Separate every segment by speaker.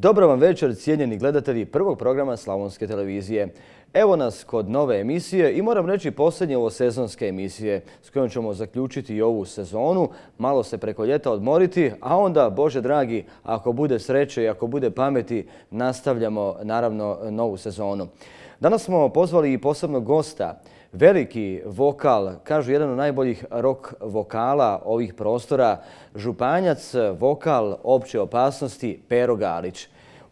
Speaker 1: Dobro vam večer, cijenjeni gledatelji prvog programa Slavonske televizije. Evo nas kod nove emisije i moram reći posljednje ovo sezonske emisije s kojom ćemo zaključiti i ovu sezonu, malo se preko ljeta odmoriti, a onda, Bože dragi, ako bude sreće i ako bude pameti, nastavljamo naravno novu sezonu. Danas smo pozvali i posebnog gosta, veliki vokal, kažu jedan od najboljih rock vokala ovih prostora, županjac, vokal opće opasnosti Pero Galić.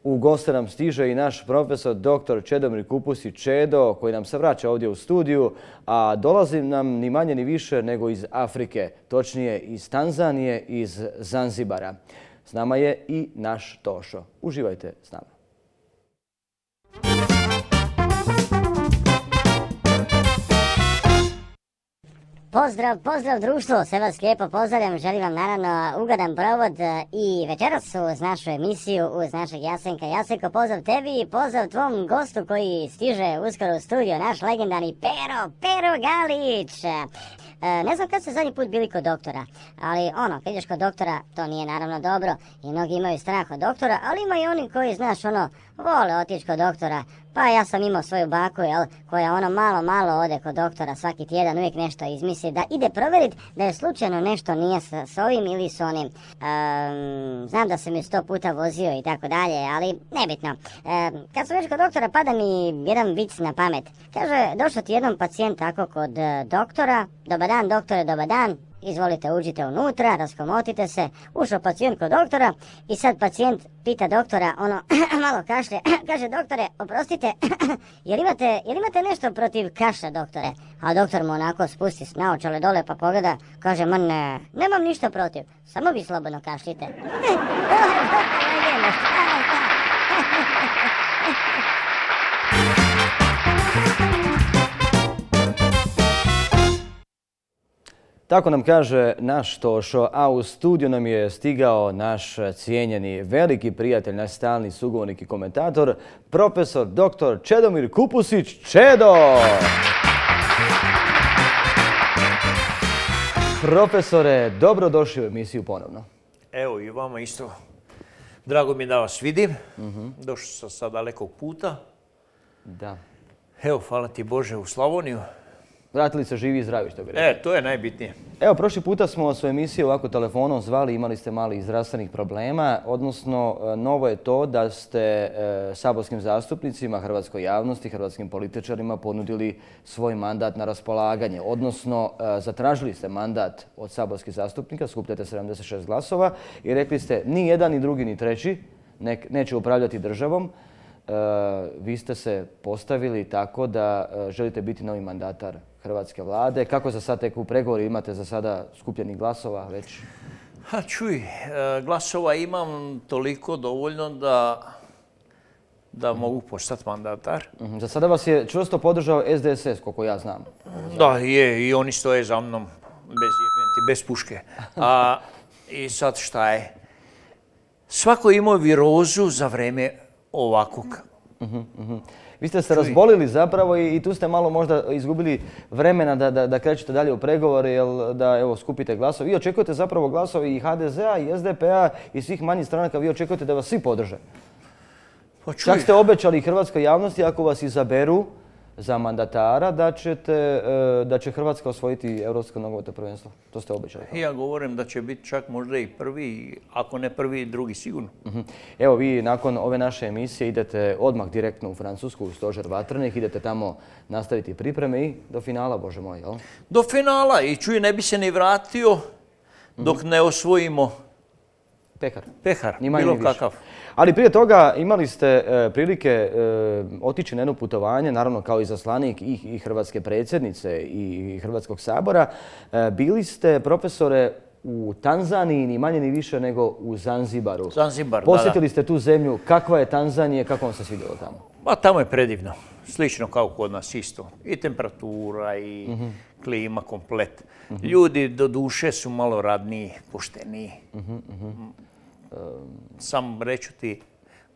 Speaker 1: U goste nam stiže i naš profesor dr. Čedomir Kupusi Čedo koji nam se vraća ovdje u studiju, a dolazi nam ni manje ni više nego iz Afrike, točnije iz Tanzanije, iz Zanzibara. S nama je i naš Tošo. Uživajte s nama.
Speaker 2: Pozdrav, pozdrav društvo, sve vas lijepo pozdravljam, želim vam naravno ugodan provod e, i večeras uz našu emisiju, uz našeg Jasenka. Jasenko, pozdrav tebi i pozdrav tvom gostu koji stiže uskoro u studio, naš legendarni Pero, Pero Galić. E, ne znam kad ste zadnji put bili kod doktora, ali ono, kad ideš kod doktora, to nije naravno dobro i mnogi imaju strah od doktora, ali ima i oni koji, znaš, ono, vole otići kod doktora, pa ja sam imao svoju baku, jel, koja ono malo, malo ode kod doktora svaki tjedan, uvijek nešto izmisli, da ide provjeriti da je slučajno nešto nije s, ovim ili s onim. znam da sam ju sto puta vozio i tako dalje, ali nebitno. kad sam već kod doktora, pada mi jedan vic na pamet. Kaže, došao ti jednom pacijent tako kod e, doktora, dobar dan doktore, dobar dan, izvolite uđite unutra, raskomotite se, ušao pacijent kod doktora i sad pacijent pita doktora, ono, malo kašlje, kaže doktore, oprostite, jel imate, jel imate nešto protiv kaša doktore? A doktor mu onako spusti naočale dole pa pogleda, kaže, ma ne, nemam ništa protiv, samo vi slobodno kašljite.
Speaker 1: Tako nam kaže naš Tošo, a u studiju nam je stigao naš cijenjeni veliki prijatelj, naš stalni sugovornik i komentator, profesor dr. Čedomir Kupusić. Čedo! Profesore, dobrodošli u emisiju ponovno.
Speaker 3: Evo i vama isto. Drago mi je da vas vidim. Došao sam sa dalekog puta.
Speaker 1: Da.
Speaker 3: Evo, hvala ti Bože u Slavoniju.
Speaker 1: Vratili se živi i zdravi, što bi rekao.
Speaker 3: E, to je najbitnije.
Speaker 1: Evo, prošli puta smo svoju emisiju ovako telefonom zvali, imali ste mali zdravstvenih problema, odnosno e, novo je to da ste e, saborskim zastupnicima, hrvatskoj javnosti, hrvatskim političarima ponudili svoj mandat na raspolaganje, odnosno e, zatražili ste mandat od saborskih zastupnika, skupljate 76 glasova i rekli ste ni jedan, ni drugi, ni treći neće upravljati državom, vi ste se postavili tako da želite biti novi mandatar hrvatske vlade. Kako za sad teku pregovori imate za sada skupljenih glasova već?
Speaker 3: Ha, čuj, e, glasova imam toliko dovoljno da da mogu postati mandatar.
Speaker 1: Mhm, za sada vas je čvrsto podržao SDSS, koliko ja znam.
Speaker 3: Da, je, i oni stoje za mnom bez jebenti, bez puške. A, I sad šta je? Svako imao virozu za vreme ovakvog. Mhm,
Speaker 1: mhm. Vi ste se razbolili zapravo i, tu ste malo možda izgubili vremena da, da, da krećete dalje u pregovore, jel, da evo, skupite glasove. Vi očekujete zapravo glasove i HDZ-a i SDP-a i svih manjih stranaka, vi očekujete da vas svi podrže. Pa Čak ste obećali hrvatskoj javnosti ako vas izaberu, za mandatara da, ćete, e, da će Hrvatska osvojiti Europsko nogometno prvenstvo. To ste obećali.
Speaker 3: Ja govorim da će biti čak možda i prvi, ako ne prvi, drugi sigurno. Mhm.
Speaker 1: Evo vi nakon ove naše emisije idete odmah direktno u Francusku, u stožer Vatrenih, idete tamo nastaviti pripreme i do finala, Bože moj, jel?
Speaker 3: Do finala i čuj, ne bi se ni vratio dok ne osvojimo
Speaker 1: Pehar.
Speaker 3: Pehar, bilo kakav.
Speaker 1: Ali prije toga imali ste e, prilike e, otići na jedno putovanje, naravno kao izaslanik i, i Hrvatske predsjednice i Hrvatskog sabora. E, bili ste profesore u Tanzaniji, ni manje ni više nego u Zanzibaru.
Speaker 3: Zanzibar,
Speaker 1: Posjetili ste tu zemlju. Kakva je Tanzanija, kako vam se svidjelo tamo?
Speaker 3: Pa tamo je predivno. Slično kao kod nas isto. I temperatura i mhm. Klima komplet. Ljudi do duše su malo radniji, pošteniji. Sam reću ti,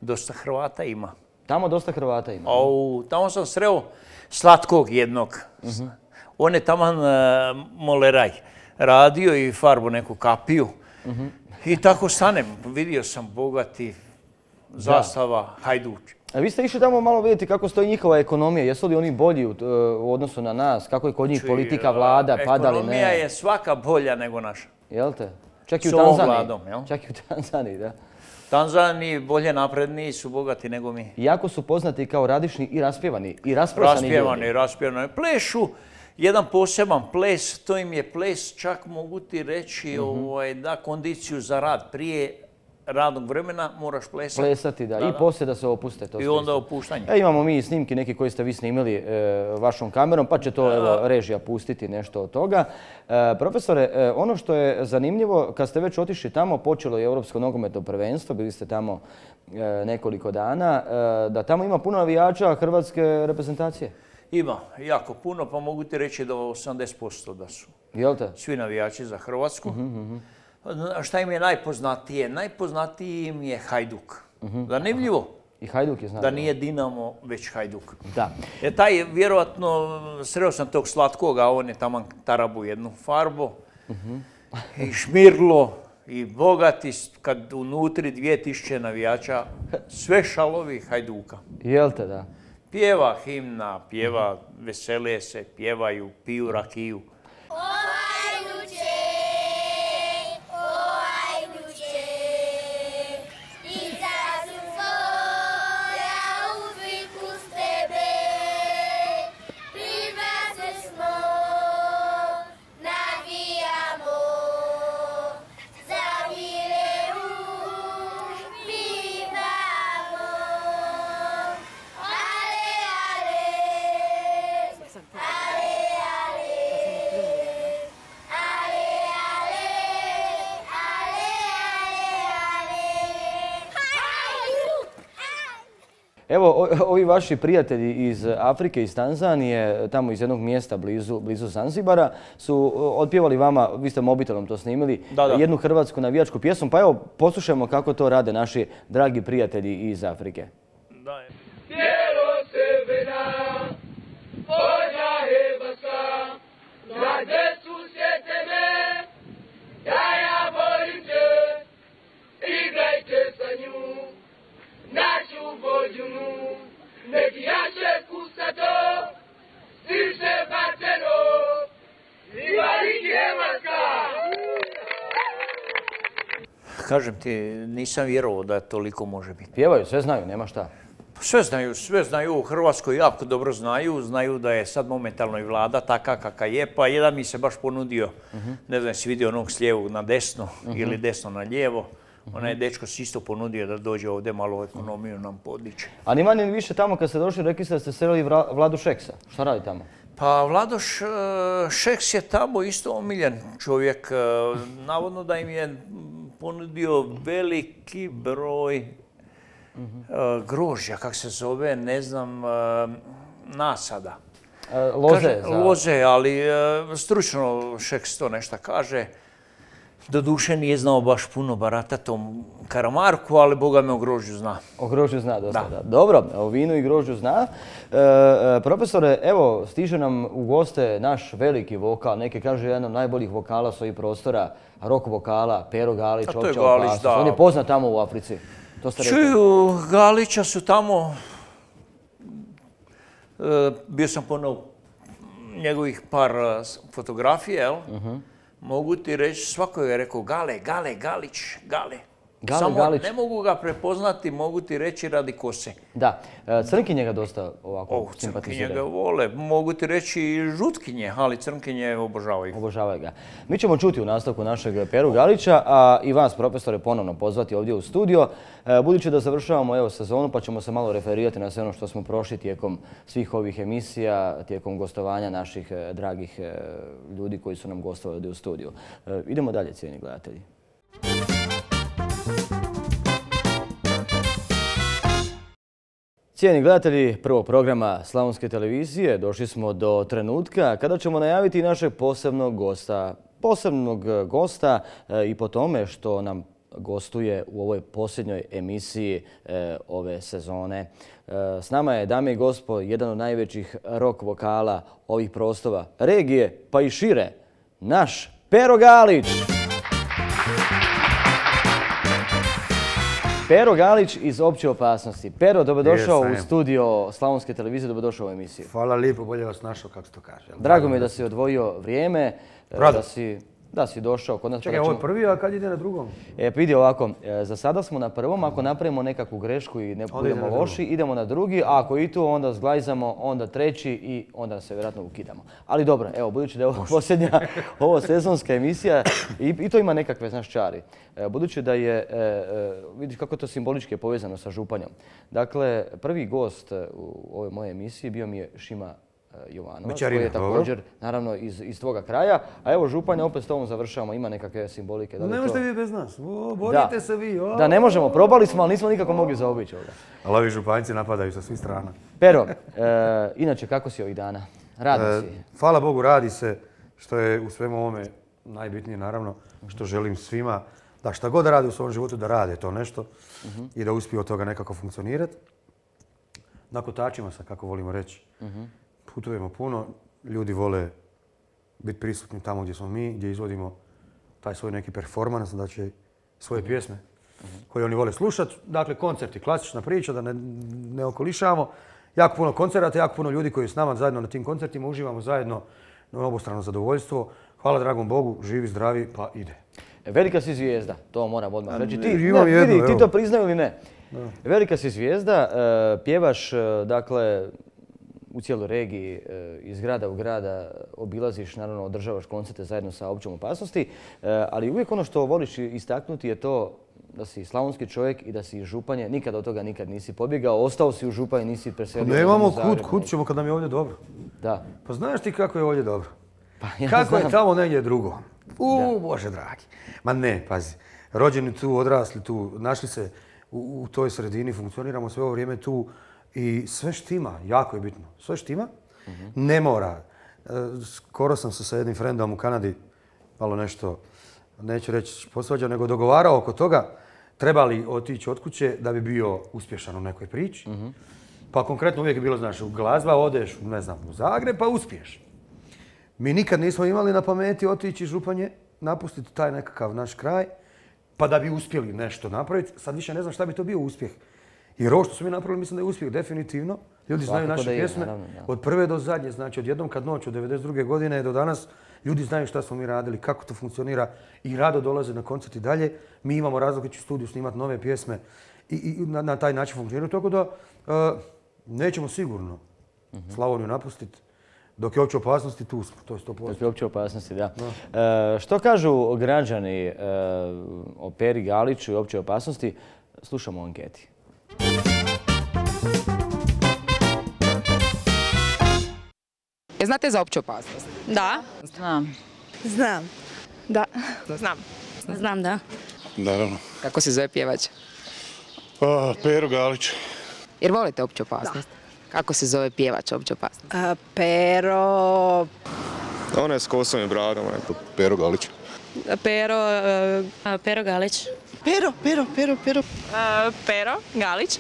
Speaker 3: dosta Hrvata ima.
Speaker 1: Tamo dosta Hrvata ima?
Speaker 3: tamo sam sreo slatkog jednog. On je taman uh, moleraj. Radio i farbu neku kapiju. I tako stanem. Vidio sam bogati zastava, hajduč.
Speaker 1: A vi ste išli tamo malo vidjeti kako stoji njihova ekonomija, jesu li oni bolji u, u odnosu na nas, kako je kod njih politika, vlada, pada li ne?
Speaker 3: Ekonomija je svaka bolja nego naša.
Speaker 1: Jel te? Čak i u
Speaker 3: S ovom
Speaker 1: Tanzaniji.
Speaker 3: vladom, jel?
Speaker 1: Čak i u Tanzaniji, da.
Speaker 3: Tanzani bolje napredniji su bogati nego mi.
Speaker 1: Jako su poznati kao radišni i raspjevani i rasprosani
Speaker 3: Raspjevani,
Speaker 1: ljudi.
Speaker 3: raspjevani. Plešu jedan poseban ples, to im je ples, čak mogu ti reći,
Speaker 1: Mhm.
Speaker 3: ovaj, da kondiciju za rad prije radnog vremena moraš plesati.
Speaker 1: Plesati, da. I poslije da se opuste. To
Speaker 3: I onda opuštanje.
Speaker 1: E, imamo mi i snimki neki koji ste vi snimili e, vašom kamerom, pa će to evo, režija pustiti nešto od toga. E, profesore, e, ono što je zanimljivo, kad ste već otišli tamo, počelo je Europsko nogometno prvenstvo, bili ste tamo nekoliko dana, da tamo ima puno navijača hrvatske reprezentacije.
Speaker 3: Ima jako puno, pa mogu ti reći da 80% da su
Speaker 1: Jel te?
Speaker 3: svi navijači za Hrvatsku. A Šta im je najpoznatije? Najpoznatiji im je Hajduk.
Speaker 1: Mhm.
Speaker 3: Zanimljivo
Speaker 1: I Hajduk je znao.
Speaker 3: da nije Dinamo, već Hajduk.
Speaker 1: Da.
Speaker 3: E, taj, vjerojatno, sreo sam tog slatkoga, on je tamo tarabu jednu farbu. I šmirlo, i bogati, kad unutri 2000 navijača, sve šalovi Hajduka.
Speaker 1: Jel te, da.
Speaker 3: Pjeva himna, pjeva, vesele se, pjevaju, piju rakiju.
Speaker 1: Ovi vaši prijatelji iz Afrike, iz Tanzanije, tamo iz jednog mjesta blizu, blizu Zanzibara, su o, otpjevali vama, vi ste mobitelom to snimili,
Speaker 3: Da, da.
Speaker 1: jednu hrvatsku navijačku pjesmu. Pa evo, poslušajmo kako to rade naši dragi prijatelji iz Afrike.
Speaker 4: Quiero ser verán, polla i.
Speaker 3: Kažem ti, nisam vjerovao da toliko može biti.
Speaker 1: Pjevaju, sve znaju, nema šta.
Speaker 3: Sve znaju, sve znaju u Hrvatskoj, jako dobro znaju. Znaju da je sad momentalno i vlada taka kakva je, pa jedan mi se baš ponudio, ne znam, jesi vidio onog s lijevog na desno ili desno na lijevo. Onaj dečko se isto ponudio da dođe ovdje malo ekonomiju nam podići.
Speaker 1: A ni manje ni više tamo kad ste došli, rekli ste da ste sreli Vra- Vladu Šeksa. Šta radi tamo?
Speaker 3: Pa Vladoš e, Šeks je tamo isto omiljen čovjek. e, Navodno da im je ponudio veliki broj e, grožja, kak se zove, ne znam, nasada.
Speaker 1: Loze
Speaker 3: Kaže,
Speaker 1: za...
Speaker 3: Loze, ali stručno Šeks to nešto kaže. Doduše nije znao baš puno barata tom Karamarku, ali Boga me o grožju zna.
Speaker 1: O grožđu zna dosta,
Speaker 3: Da.
Speaker 1: da. Dobro, o vinu i grožđu zna. E, e, profesore, evo, stiže nam u goste naš veliki vokal, neki kažu jedan od najboljih vokala svojih prostora, rock vokala, Pero Galić,
Speaker 3: je
Speaker 1: Opća
Speaker 3: Galić,
Speaker 1: opasnost.
Speaker 3: da.
Speaker 1: On je poznat tamo u Africi. To ste rekli.
Speaker 3: Čuju, Galića su tamo, e, bio sam ponov njegovih par e, fotografija, jel? Mogu ti reći, svako je rekao Gale, Gale, Galić, Gale.
Speaker 1: Gale,
Speaker 3: Samo
Speaker 1: Galić.
Speaker 3: ne mogu ga prepoznati, mogu ti reći radi kose.
Speaker 1: Da, e, crnkinje ga dosta ovako
Speaker 3: Oh, crnkinje ga vole, mogu ti reći i žutkinje, ali crnkinje obožavaju.
Speaker 1: Obožavaju ga. Mi ćemo čuti u nastavku našeg Peru Galića, a i vas, profesore, ponovno pozvati ovdje u studio. E, Budući da završavamo evo sezonu, pa ćemo se malo referirati na sve ono što smo prošli tijekom svih ovih emisija, tijekom gostovanja naših e, dragih ljudi koji su nam gostovali ovdje u studiju. Idemo dalje, cijeni gledatelji. Cijeni gledatelji prvog programa Slavonske televizije, došli smo do trenutka kada ćemo najaviti našeg posebnog gosta. Posebnog e, gosta e, i po tome što nam gostuje u ovoj posljednjoj emisiji e, ove sezone. S nama je, dame i gospo, jedan od najvećih rock vokala ovih prostova regije, pa i šire, naš Pero Galić. Pero Galić iz Opće opasnosti. Pero, dobrodošao
Speaker 5: Jesam,
Speaker 1: u studio Slavonske televizije, dobrodošao u emisiju.
Speaker 5: Hvala lijepo, bolje vas našao, kako se to kaže.
Speaker 1: Drago mi je da si odvojio vrijeme,
Speaker 5: Rado.
Speaker 1: da si, da si došao kod nas. pa
Speaker 5: Čekaj, ovo je prvi, a kad ide na drugom?
Speaker 1: E, vidi ovako, e, za sada smo na prvom, ako napravimo nekakvu grešku i ne budemo loši, idemo na drugi, a ako i tu onda zglajzamo, onda treći i onda se vjerojatno ukidamo. Ali dobro, evo, budući da je ovo posljednja, ovo sezonska emisija i, i to ima nekakve, znaš, čari. E, budući da je, e, e, vidiš kako je to simbolički je povezano sa Županjom. Dakle, prvi gost u ovoj mojoj emisiji bio mi je Šima e, Jovanovac, koji je
Speaker 5: dobro.
Speaker 1: također, naravno, iz, iz tvoga kraja. A evo, Županja, opet s tobom završavamo, ima nekakve simbolike. Da li
Speaker 5: Ne
Speaker 1: to-
Speaker 5: možete vi bez nas, o, borite se vi. o.
Speaker 1: da, ne možemo, probali smo, ali nismo nikako mogli zaobići ovoga.
Speaker 5: Ali ovi županjci napadaju sa svih strana.
Speaker 1: Pero, e, inače, kako si ovih dana? Radno
Speaker 5: E,
Speaker 1: si.
Speaker 5: hvala Bogu, radi se, što je u svemu ovome najbitnije, naravno, što želim svima, da šta god rade u svom životu, da rade to nešto i da uspiju od toga nekako funkcionirati. Na kotačima sam, kako volimo reći. Putujemo puno, ljudi vole biti prisutni tamo gdje smo mi, gdje izvodimo taj svoj neki performans, znači svoje pjesme koje oni vole slušati. Dakle, koncerti, klasična priča, da ne, ne okolišavamo. Jako puno koncerata, jako puno ljudi koji s nama zajedno na tim koncertima uživamo zajedno na obostrano zadovoljstvo. Hvala dragom Bogu, živi, zdravi, pa ide.
Speaker 1: Velika si zvijezda, to moram odmah reći. Ti,
Speaker 5: ne, imam
Speaker 1: ne, ti to priznaju ili ne? Velika si zvijezda, e, pjevaš, e, dakle, u cijeloj regiji, e, iz grada u grada, obilaziš, naravno, održavaš koncerte zajedno sa općom opasnosti, e, ali uvijek ono što voliš istaknuti je to da si slavonski čovjek i da si iz Županje, nikad od toga nikad nisi pobjegao, ostao si u Županji, nisi preselio.
Speaker 5: Nemamo
Speaker 1: u Zagreb.
Speaker 5: kud, kud ćemo kad nam je ovdje dobro.
Speaker 1: Da.
Speaker 5: Pa znaš ti kako je ovdje dobro?
Speaker 1: Pa ja
Speaker 5: Kako je tamo negdje drugo? U, Bože dragi. Ma ne, pazi. Rođeni tu, odrasli tu, našli se u, u toj sredini, funkcioniramo sve ovo vrijeme tu i sve štima, jako je bitno. Sve štima, ne mora. E, skoro sam se sa jednim frendom u Kanadi malo nešto, neću reći posvađao, nego dogovarao oko toga treba li otići od kuće da bi bio uspješan u nekoj priči. Pa konkretno uvijek je bilo, znaš, u glazba odeš, ne znam, u Zagreb pa uspiješ. Mi nikad nismo imali na pameti otići Županje, napustiti taj nekakav naš kraj, pa da bi uspjeli nešto napraviti. Sad više ne znam šta bi to bio uspjeh. Jer ovo što smo mi napravili, mislim da je uspjeh definitivno. Ljudi znaju naše
Speaker 1: je,
Speaker 5: pjesme
Speaker 1: naravno, da.
Speaker 5: od prve do zadnje, znači od jednom kad noć, od 92. godine do danas, ljudi znaju šta smo mi radili, kako to funkcionira i rado dolaze na koncert i dalje. Mi imamo razlog ići u studiju snimati nove pjesme i, i na, na taj način funkcioniraju. Tako da e, nećemo sigurno Slavoniju napustiti. Dok je opće opasnosti, tu smo, to je 100%.
Speaker 1: Protiv opće opasnosti, da. E, što kažu građani e, o Peri Galiću i opće opasnosti? Slušamo u anketi.
Speaker 6: Je znate za opću opasnost?
Speaker 7: Da.
Speaker 8: Znam.
Speaker 7: Znam. Da. Znam.
Speaker 8: Znam, da.
Speaker 9: Naravno.
Speaker 6: Kako se zove pjevač?
Speaker 9: Pa, Pero Galić.
Speaker 6: Jer volite opću opasnost? Kako se zove pjevač opće opasnost?
Speaker 7: A, pero...
Speaker 9: Ona je s kosom i bradom. Pero Galić.
Speaker 7: Pero... e,
Speaker 8: A, Pero Galić.
Speaker 7: Pero, pero, pero, pero. pero Galić.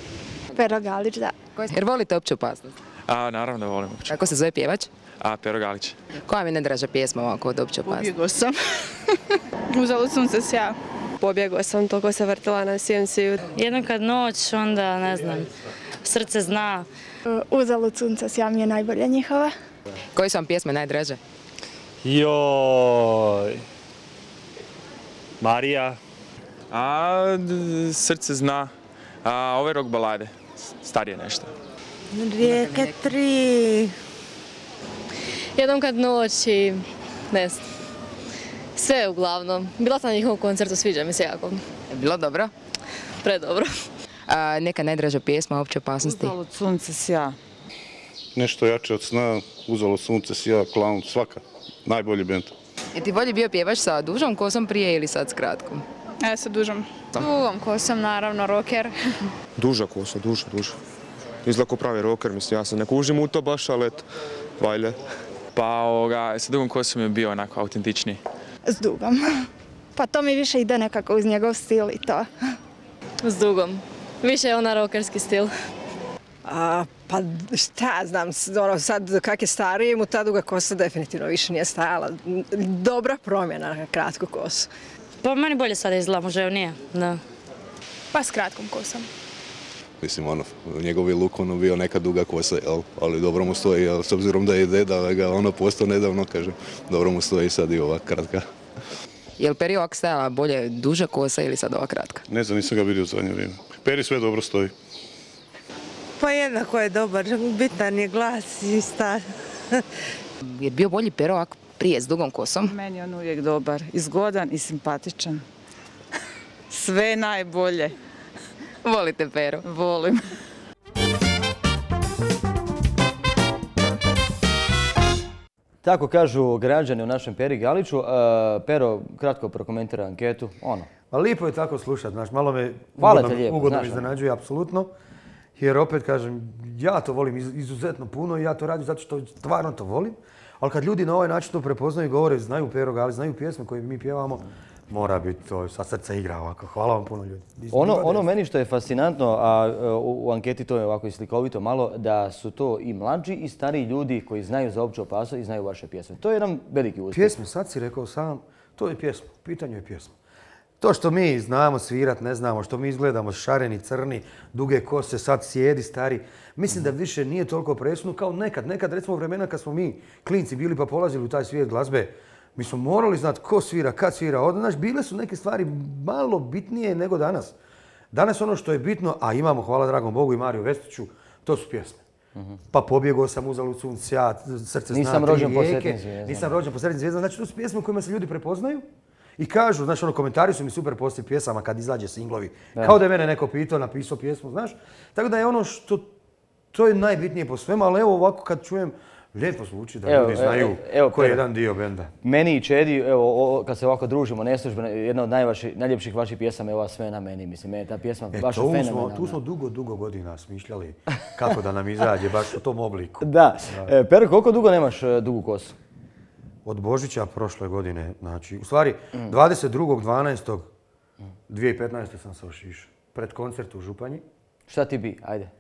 Speaker 7: Pero Galić, da.
Speaker 6: Jer volite opću opasnost?
Speaker 10: A, naravno da volim uopće.
Speaker 6: Kako se zove pjevač?
Speaker 10: A, Pero Galić.
Speaker 6: Koja mi ne draža pjesma ovako od opće opasnosti?
Speaker 7: Pobjegao sam. Uzalud sunce sja. Pobjegao sam, toliko se vrtila na CNC-u.
Speaker 8: Jednom kad noć, onda ne znam, srce zna.
Speaker 11: Uzalud sunca sja mi je najbolja njihova.
Speaker 6: Koje su vam pjesme najdraže?
Speaker 12: Joj. Marija.
Speaker 10: A, srce zna. A, ove rock balade. Starije nešto.
Speaker 7: Rijeke tri.
Speaker 13: Jednom kad noć i ne znam. Sve uglavnom. Bila sam na njihovom koncertu, sviđa mi se jako.
Speaker 6: Je bilo dobro?
Speaker 13: Predobro.
Speaker 6: A, neka najdraža pjesma opće opasnosti?
Speaker 8: Uzalud sunce sja.
Speaker 9: Nešto jače od sna, uzalo sunce, sija, klaun, svaka. Najbolji bend.
Speaker 6: Je ti bolje bio pjevač sa dužom kosom prije ili sad s kratkom?
Speaker 11: Ja sa dužom.
Speaker 13: Dugom kosom, naravno, rocker.
Speaker 9: Duža kosa, duža, duža. Izgleda ko pravi rocker, mislim, ja se ne kužim u to baš, ali eto, valjda.
Speaker 10: Pa, ovoga, sa dugom kosom je bio onako autentičniji.
Speaker 11: S dugom. Pa to mi više ide nekako uz njegov stil i to.
Speaker 13: S dugom. Više je ona rockerski stil.
Speaker 7: A, pa šta znam, ono, sad kak je stariji mu ta duga kosa definitivno više nije stajala. Dobra promjena na kratku kosu.
Speaker 8: Pa meni bolje sada izgleda, možda nije. Da.
Speaker 11: Pa s kratkom kosom.
Speaker 12: Mislim, ono, njegov je luk ono bio neka duga kosa, jel? ali dobro mu stoji, jel? s obzirom da je deda ga ono postao nedavno, kažem, dobro mu stoji sad i ova kratka.
Speaker 6: Je li Peri ovak stajala bolje duža kosa ili sad ova kratka?
Speaker 14: Ne znam, nisam ga vidio u zadnje vrijeme. Peri sve dobro stoji.
Speaker 15: Pa jednako je dobar, bitan je glas i star.
Speaker 6: Je bio bolji Pero ovak prije s dugom kosom?
Speaker 16: Meni je on uvijek dobar, i zgodan i simpatičan. Sve najbolje.
Speaker 6: Volite Pero?
Speaker 16: Volim.
Speaker 1: Tako kažu građani u našem Peri Galiću. E, Pero, kratko prokomentira anketu. Ono.
Speaker 5: Pa lipo je tako slušati, znaš, malo me
Speaker 1: Hvala
Speaker 5: ugodno,
Speaker 1: lijepo,
Speaker 5: ugodno
Speaker 1: znaš, ono.
Speaker 5: iznenađuje, apsolutno. Jer opet kažem, ja to volim iz- izuzetno puno i ja to radim zato što stvarno to volim. Ali kad ljudi na ovaj način to prepoznaju i govore, znaju Pero Galić, znaju pjesme koje mi pjevamo, mora biti to, sa srca igra ovako. Hvala vam puno ljudi.
Speaker 1: Ono, ono meni što je fascinantno, a e, u, u anketi to je ovako i slikovito malo, da su to i mlađi i stariji ljudi koji znaju za opću opasnost i znaju vaše pjesme. To je jedan veliki uspjeh.
Speaker 5: Pjesme, sad si rekao sam, to je pjesma, pitanje je pjesma. To što mi znamo svirat, ne znamo, što mi izgledamo šareni, crni, duge kose, sad sjedi stari, mislim da više nije toliko presudno kao nekad. Nekad, recimo vremena kad smo mi klinci bili pa polazili u taj svijet glazbe, mi smo morali znati ko svira, kad svira. Od, znaš, bile su neke stvari malo bitnije nego danas. Danas ono što je bitno, a imamo, hvala dragom Bogu i Mariju Vestiću, to su pjesme. Pa pobjegao sam uzalud sunce, ja, srce zna,
Speaker 1: Nisam
Speaker 5: tri
Speaker 1: rođen po
Speaker 5: rijeke. Nisam rođen po sretnim zvijezdama. Znači, to su pjesme u kojima se ljudi prepoznaju i kažu, znaš, ono, komentari su mi super poslije pjesama kad izađe singlovi.
Speaker 1: Da.
Speaker 5: Kao da je mene neko pitao, napisao pjesmu, znaš. Tako da je ono što, to je najbitnije po svemu, ali evo ovako kad čujem, lijepo zvuči da
Speaker 1: Evo,
Speaker 5: ljudi znaju
Speaker 1: evo, evo,
Speaker 5: ko je
Speaker 1: Pero.
Speaker 5: jedan dio benda.
Speaker 1: Meni i Čedi, evo, o- kad se ovako družimo neslužbeno, jedna od najvaši, najljepših vaših pjesama je ova Sve na meni. Mislim, meni je ta pjesma
Speaker 5: E,
Speaker 1: baš fenomenalna.
Speaker 5: tu smo dugo, dugo godina smišljali kako da nam izađe baš u tom obliku.
Speaker 1: Da. E, Pero, koliko dugo nemaš e, dugu kosu?
Speaker 5: Od Božića prošle godine, znači, u stvari,
Speaker 1: Mm.
Speaker 5: 22.12.2015. sam se ošišao. Pred koncert u Županji.
Speaker 1: Šta ti bi? Ajde.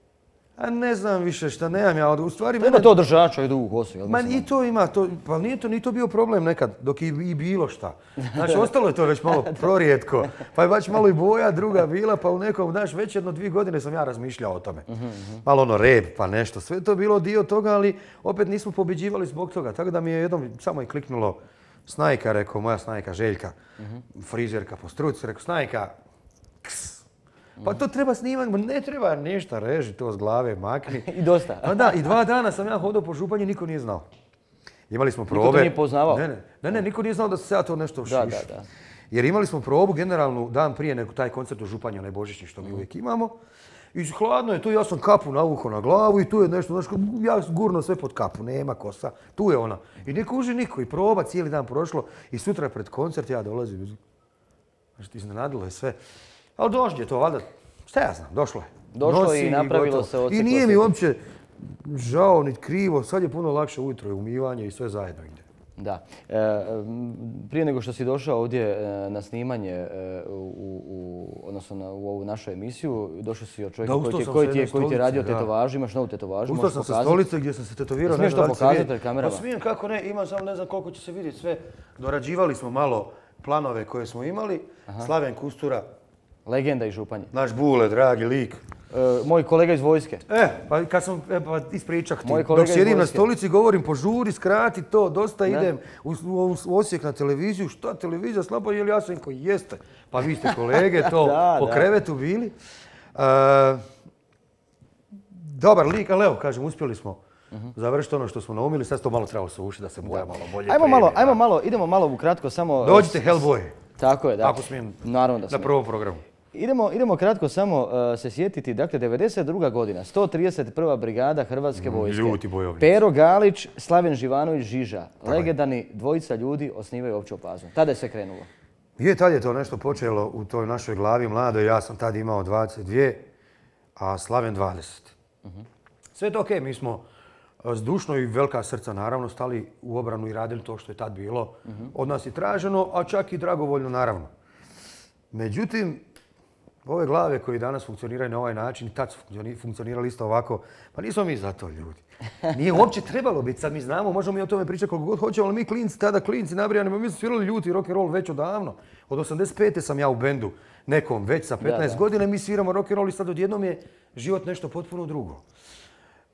Speaker 5: A ne znam više šta nemam ja. U stvari,
Speaker 1: Treba
Speaker 5: mene-
Speaker 1: to održavati čovjek dugu kosu, jel?
Speaker 5: Ma i to ima, to, pa nije to, ni to bio problem nekad, dok i, i bilo šta. Znači, ostalo je to već malo prorijetko. Pa je baš malo i boja druga bila, pa u nekom, znaš, već jedno dvije godine sam ja razmišljao o tome. Malo ono rep, pa nešto. Sve to bilo dio toga, ali opet nismo pobjeđivali zbog toga. Tako da mi je jednom samo je kliknulo snajka, rekao, moja snajka Željka, frizerka po struci, rekao, snajka, ks. Pa to treba snimati, ma ne treba ništa reži to s glave, makni.
Speaker 1: I dosta.
Speaker 5: Pa da, i dva dana sam ja hodao po županji, niko nije znao. Imali smo
Speaker 1: Niko
Speaker 5: probe.
Speaker 1: te nije poznavao?
Speaker 5: Ne, ne, ne, ne, niko nije znao da se ja to nešto
Speaker 1: Da,
Speaker 5: šiš.
Speaker 1: da, da.
Speaker 5: Jer imali smo probu generalnu dan prije nego taj koncert u Županji, onaj božićni što mi uvijek imamo. I hladno je tu, ja sam kapu navukao na glavu i tu je nešto, znaš, ja gurno sve pod kapu, nema kosa, tu je ona. I ne kuži niko i proba, cijeli dan prošlo i sutra pred koncert ja dolazim. Znači, iznenadilo je sve. Ali je to, valjda, šta ja znam, došlo je.
Speaker 1: Došlo je
Speaker 5: Nosi
Speaker 1: i napravilo
Speaker 5: gotovo.
Speaker 1: se,
Speaker 5: I nije
Speaker 1: se.
Speaker 5: mi uopće žao ni krivo, sad je puno lakše ujutro je umivanje i sve zajedno ide.
Speaker 1: Da. E, prije nego što si došao ovdje e, na snimanje, e, u, u, odnosno na, u ovu našu emisiju, došao si od čovjeka
Speaker 5: Da,
Speaker 1: koji koji ti je,
Speaker 5: jedne
Speaker 1: koji ti je radio tetovažu, imaš novu tetovažu,
Speaker 5: Ustao sam sa stolice gdje sam se tetovirao.
Speaker 1: Smiješ to
Speaker 5: se
Speaker 1: pokazati kamerama?
Speaker 5: Pa smijem, kako ne, imam samo ne znam koliko će se vidjeti sve. Dorađivali smo malo planove koje smo imali. Slaven Kustura,
Speaker 1: Legenda iz Županje.
Speaker 5: naš bule, dragi lik.
Speaker 1: E, moj kolega iz vojske.
Speaker 5: E, pa kad sam, e, pa ispričak ti.
Speaker 1: Moj kolega
Speaker 5: Dok sjedim na stolici govorim požuri, skrati to, dosta idem u, u, u Osijek na televiziju. Šta televizija slabo, je li Jasenko? Jeste. Pa vi ste kolege to
Speaker 1: Da,
Speaker 5: po
Speaker 1: da.
Speaker 5: krevetu bili. E, dobar lik, ali evo, kažem, uspjeli smo završiti ono što smo naumili. Sad se to malo treba sušiti da se boja malo bolje
Speaker 1: Ajmo malo, ajmo malo, idemo malo ukratko samo...
Speaker 5: Dođite Hellboy.
Speaker 1: Tako je, da.
Speaker 5: Ako smijem,
Speaker 1: Naravno da
Speaker 5: na prvom programu.
Speaker 1: Idemo, idemo kratko samo uh, se sjetiti, dakle 92. godina, 131. brigada Hrvatske
Speaker 5: Mm,
Speaker 1: vojske.
Speaker 5: ljuti bojovnici.
Speaker 1: Pero Galić, Slaven Živanović, Žiža. Legendarni dvojica ljudi osnivaju opću opaznost. Tada je sve krenulo.
Speaker 5: Je, tad je to nešto počelo u toj našoj glavi mladoj. Ja sam tad imao 22, a Slaven 20. Sve je to okej, mi smo e, zdušno i velika srca naravno stali u obranu i radili to što je tad bilo od nas i traženo, a čak i dragovoljno naravno. Međutim, ove glave koji danas funkcioniraju na ovaj način tad su funkcioni- funkcionirali isto ovako, pa nismo mi za to ljudi. Nije uopće trebalo biti, sad mi znamo, možemo mi o tome pričati koliko god hoćemo, ali mi klinci, tada klinci nabrijani, mi smo svirali ljuti rock and roll već odavno. Od 85. sam ja u bendu nekom već sa 15
Speaker 1: da.
Speaker 5: godina i mi sviramo rock and roll i sad odjednom je život nešto potpuno drugo.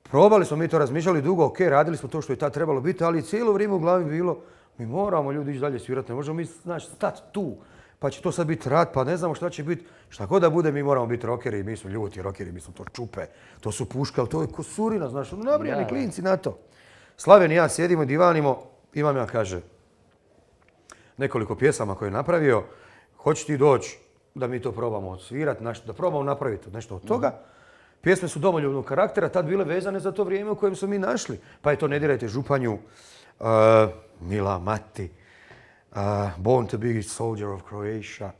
Speaker 5: Probali smo mi to, razmišljali dugo, ok, radili smo to što je tad trebalo biti, ali je cijelo vrijeme u glavi bilo, mi moramo ljudi ići dalje svirati, ne možemo mi, znaš, stati tu, pa će to sad biti rat, pa ne znamo šta će biti, šta god da bude, mi moramo biti rokeri, mi smo ljuti rokeri, mi smo to čupe, to su puške, ali to je kosurina, znaš, ono, nabrijani
Speaker 1: da.
Speaker 5: klinci na to. Slaven i ja sjedimo i divanimo, imam ja, kaže, nekoliko pjesama koje je napravio, hoće ti doći da mi to probamo odsvirati, da probamo napraviti nešto od toga. Pjesme su domoljubnog karaktera, tad bile vezane za to vrijeme u kojem smo mi našli. Pa je to Ne dirajte županju, uh, Mila Mati, uh, Born to be Soldier of Croatia,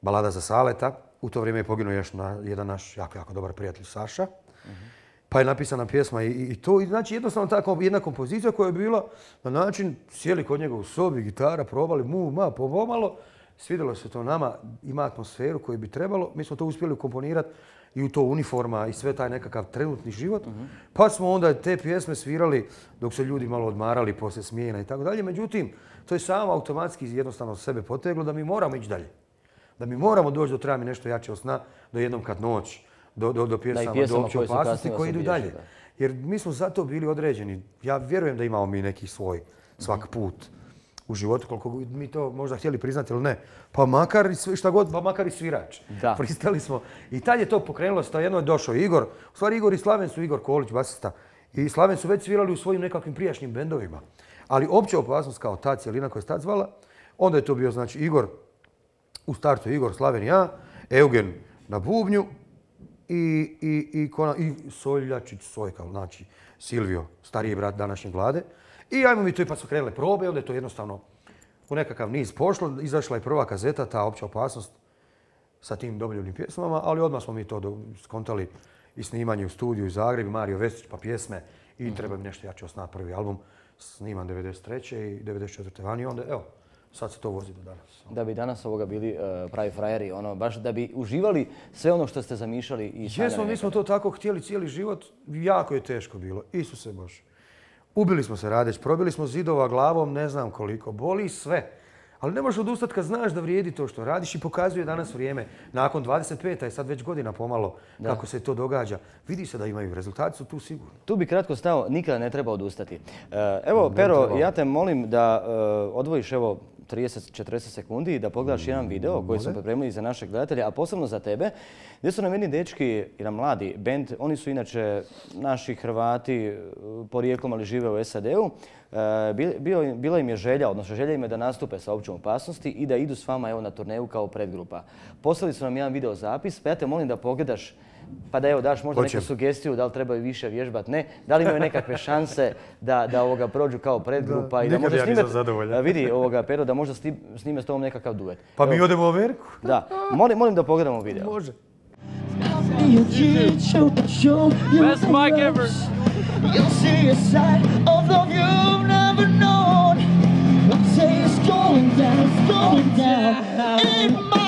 Speaker 5: Balada za Saleta. U to vrijeme je poginuo još na, jedan naš jako, jako dobar prijatelj Saša. Pa je napisana pjesma i, i to, i znači jednostavno tako jedna kompozicija koja je bila na način, sjeli kod njega u sobi, gitara, probali mu, ma, pomalo, svidjelo se to nama, ima atmosferu koju bi trebalo, mi smo to uspjeli ukomponirati i u to uniforma i sve taj nekakav trenutni život. Pa smo onda te pjesme svirali dok se ljudi malo odmarali poslije smijena i tako dalje. Međutim, to je samo automatski jednostavno sebe poteglo da mi moramo ići dalje. Da mi moramo doći do treba mi nešto jače od sna, do jednom kad noć, do, do, do pjesama, do opće opasnosti koji idu dalje.
Speaker 1: da.
Speaker 5: Jer mi smo zato bili određeni. Ja vjerujem da imamo mi neki svoj svak put u životu, koliko mi to možda htjeli priznati ili ne. Pa makar i šta god, pa makar i svirač.
Speaker 1: Da.
Speaker 5: Pristali smo. I tad je to pokrenulo se, jedno je došao Igor. U stvari Igor i Slaven su, Igor Kolić, basista. I Slaven su već svirali u svojim nekakvim prijašnjim bendovima. Ali opća opasnost kao ta cijelina koja je tad zvala, onda je to bio znači Igor, u startu Igor, Slaven i ja, Eugen na bubnju i, i, i, kona, i Soljačić Sojka, znači Silvio, stariji brat današnje vlade. I ajmo mi to i pa su krenule probe, onda je to jednostavno u nekakav niz pošlo. Izašla je prva kazeta, ta opća opasnost sa tim domoljubnim pjesmama, ali odmah smo mi to skontali i snimanje u studiju u Zagrebu, Mario Vestić pa pjesme i treba mi nešto jače osna prvi album sniman 93. i 94. vani, onda evo, sad se to vozi do danas.
Speaker 1: Da bi danas ovoga bili e, pravi frajeri, ono, baš da bi uživali sve ono što ste zamišljali i sanjali
Speaker 5: Jesmo, mi smo to tako htjeli cijeli život, jako je teško bilo, Isuse Bože. Ubili smo se radeć, probili smo zidova glavom, ne znam koliko, boli sve. Ali ne možeš odustati kad znaš da vrijedi to što radiš i pokazuje danas vrijeme. Nakon 25. je sad već godina pomalo
Speaker 1: Da.
Speaker 5: kako se to događa. Vidi se da imaju rezultati, su tu sigurno.
Speaker 1: Tu bi kratko stao, nikada ne treba odustati. E, Evo,
Speaker 5: Ne
Speaker 1: Pero,
Speaker 5: treba.
Speaker 1: ja te molim da e, odvojiš evo 30-40 sekundi i da pogledaš jedan video koji smo
Speaker 5: može.
Speaker 1: pripremili za naše gledatelje, a posebno za tebe, gdje su nam jedni dečki, jedan mladi bend, oni su inače naši Hrvati e, porijeklom, ali žive u SAD-u. E, bila im je želja, odnosno želja im je da nastupe sa općom opasnosti i da idu s vama evo, na turneju kao predgrupa. Poslali su nam jedan video zapis, pa ja te molim da pogledaš pa da evo daš možda neku sugestiju da li trebaju više vježbat, ne. Da li imaju nekakve šanse da, da ovoga prođu kao predgrupa
Speaker 5: Da,
Speaker 1: i da
Speaker 5: nikad
Speaker 1: možda
Speaker 5: ja nisam
Speaker 1: snime, vidi ovoga Pero da možda snime s tobom nekakav duet.
Speaker 5: Pa mi
Speaker 1: Evo,
Speaker 5: odemo u Ameriku.
Speaker 1: Da, molim, molim da pogledamo video.
Speaker 5: Može.
Speaker 4: Best mic ever. You'll see a side of love you've never known. I'll say it's going down, it's going down. In my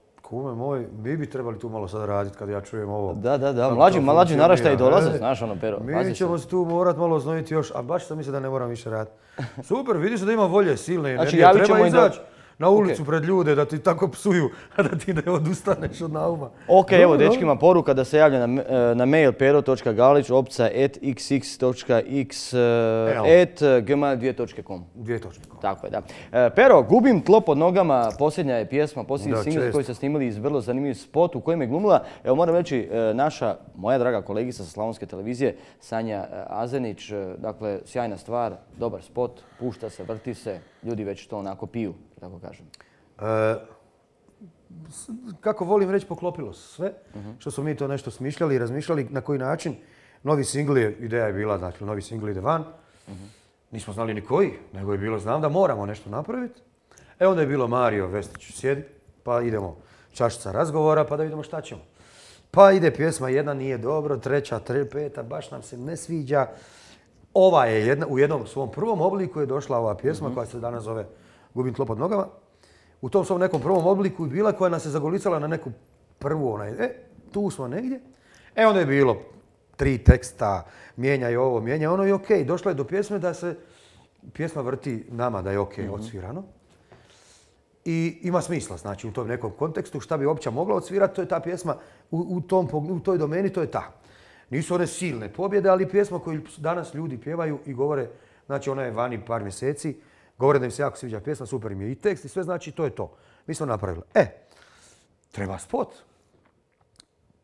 Speaker 5: kume moj, mi bi trebali tu malo sad raditi kad ja čujem ovo.
Speaker 1: Da, da, da, mlađi, mlađi naraštaj
Speaker 5: funkcionira,
Speaker 1: dolaze,
Speaker 5: e.
Speaker 1: znaš ono Pero,
Speaker 5: Mi
Speaker 1: se.
Speaker 5: ćemo se tu morat malo znojiti još, a baš sam mislio da ne moram više raditi. Super, vidiš da ima volje, silne
Speaker 1: Znači,
Speaker 5: energije,
Speaker 1: javit
Speaker 5: treba izaći na ulicu pred ljude da ti tako psuju, a da ti ne odustaneš od nauma.
Speaker 1: Ok, evo
Speaker 5: Dobro,
Speaker 1: dečkima poruka da se javlja na, e, na mail pero.galić opca at xx.x
Speaker 5: Evo.
Speaker 1: at gmail2.com.
Speaker 5: Dvije točke.
Speaker 1: Tako je, da. Pero, Gubim tlo pod nogama, posljednja je pjesma, posljednji singl koji ste snimili iz vrlo zanimljiv spot u kojem je glumila, evo moram reći, naša, moja draga kolegica sa Slavonske televizije, Sanja Azenić, dakle, sjajna stvar, dobar spot, pušta se, vrti se, ljudi već to onako piju, tako kažem.
Speaker 5: E, kako volim reći, poklopilo se sve. Što smo mi to nešto smišljali i razmišljali na koji način. Novi singl je, ideja je bila, dakle, novi singl ide van. Nismo znali ni koji, nego je bilo, znam da moramo nešto napraviti. E onda je bilo Mario Vestić sjedi, pa idemo čašica razgovora, pa da vidimo šta ćemo. Pa ide pjesma, jedna nije dobro, treća, tre, peta, baš nam se ne sviđa. Ova je jedna, u jednom svom prvom obliku je došla ova pjesma koja se danas zove Gubim tlo pod nogama. U tom svom nekom prvom obliku je bila koja nas je zagolicala na neku prvu onaj, e, tu smo negdje. E onda je bilo tri teksta, mijenjaj ovo, mijenjaj ono i okej, došla je do pjesme da se pjesma vrti nama da je okej odsvirano. I ima smisla, znači u tom nekom kontekstu šta bi opća mogla odsvirati, to je ta pjesma u, u, tom, u toj domeni, to je ta. Nisu one silne pobjede, ali pjesma koju danas ljudi pjevaju i govore, znači ona je vani par mjeseci, govore da im se jako sviđa pjesma, super im je i tekst i sve, znači to je to. Mi smo napravili. E, treba spot.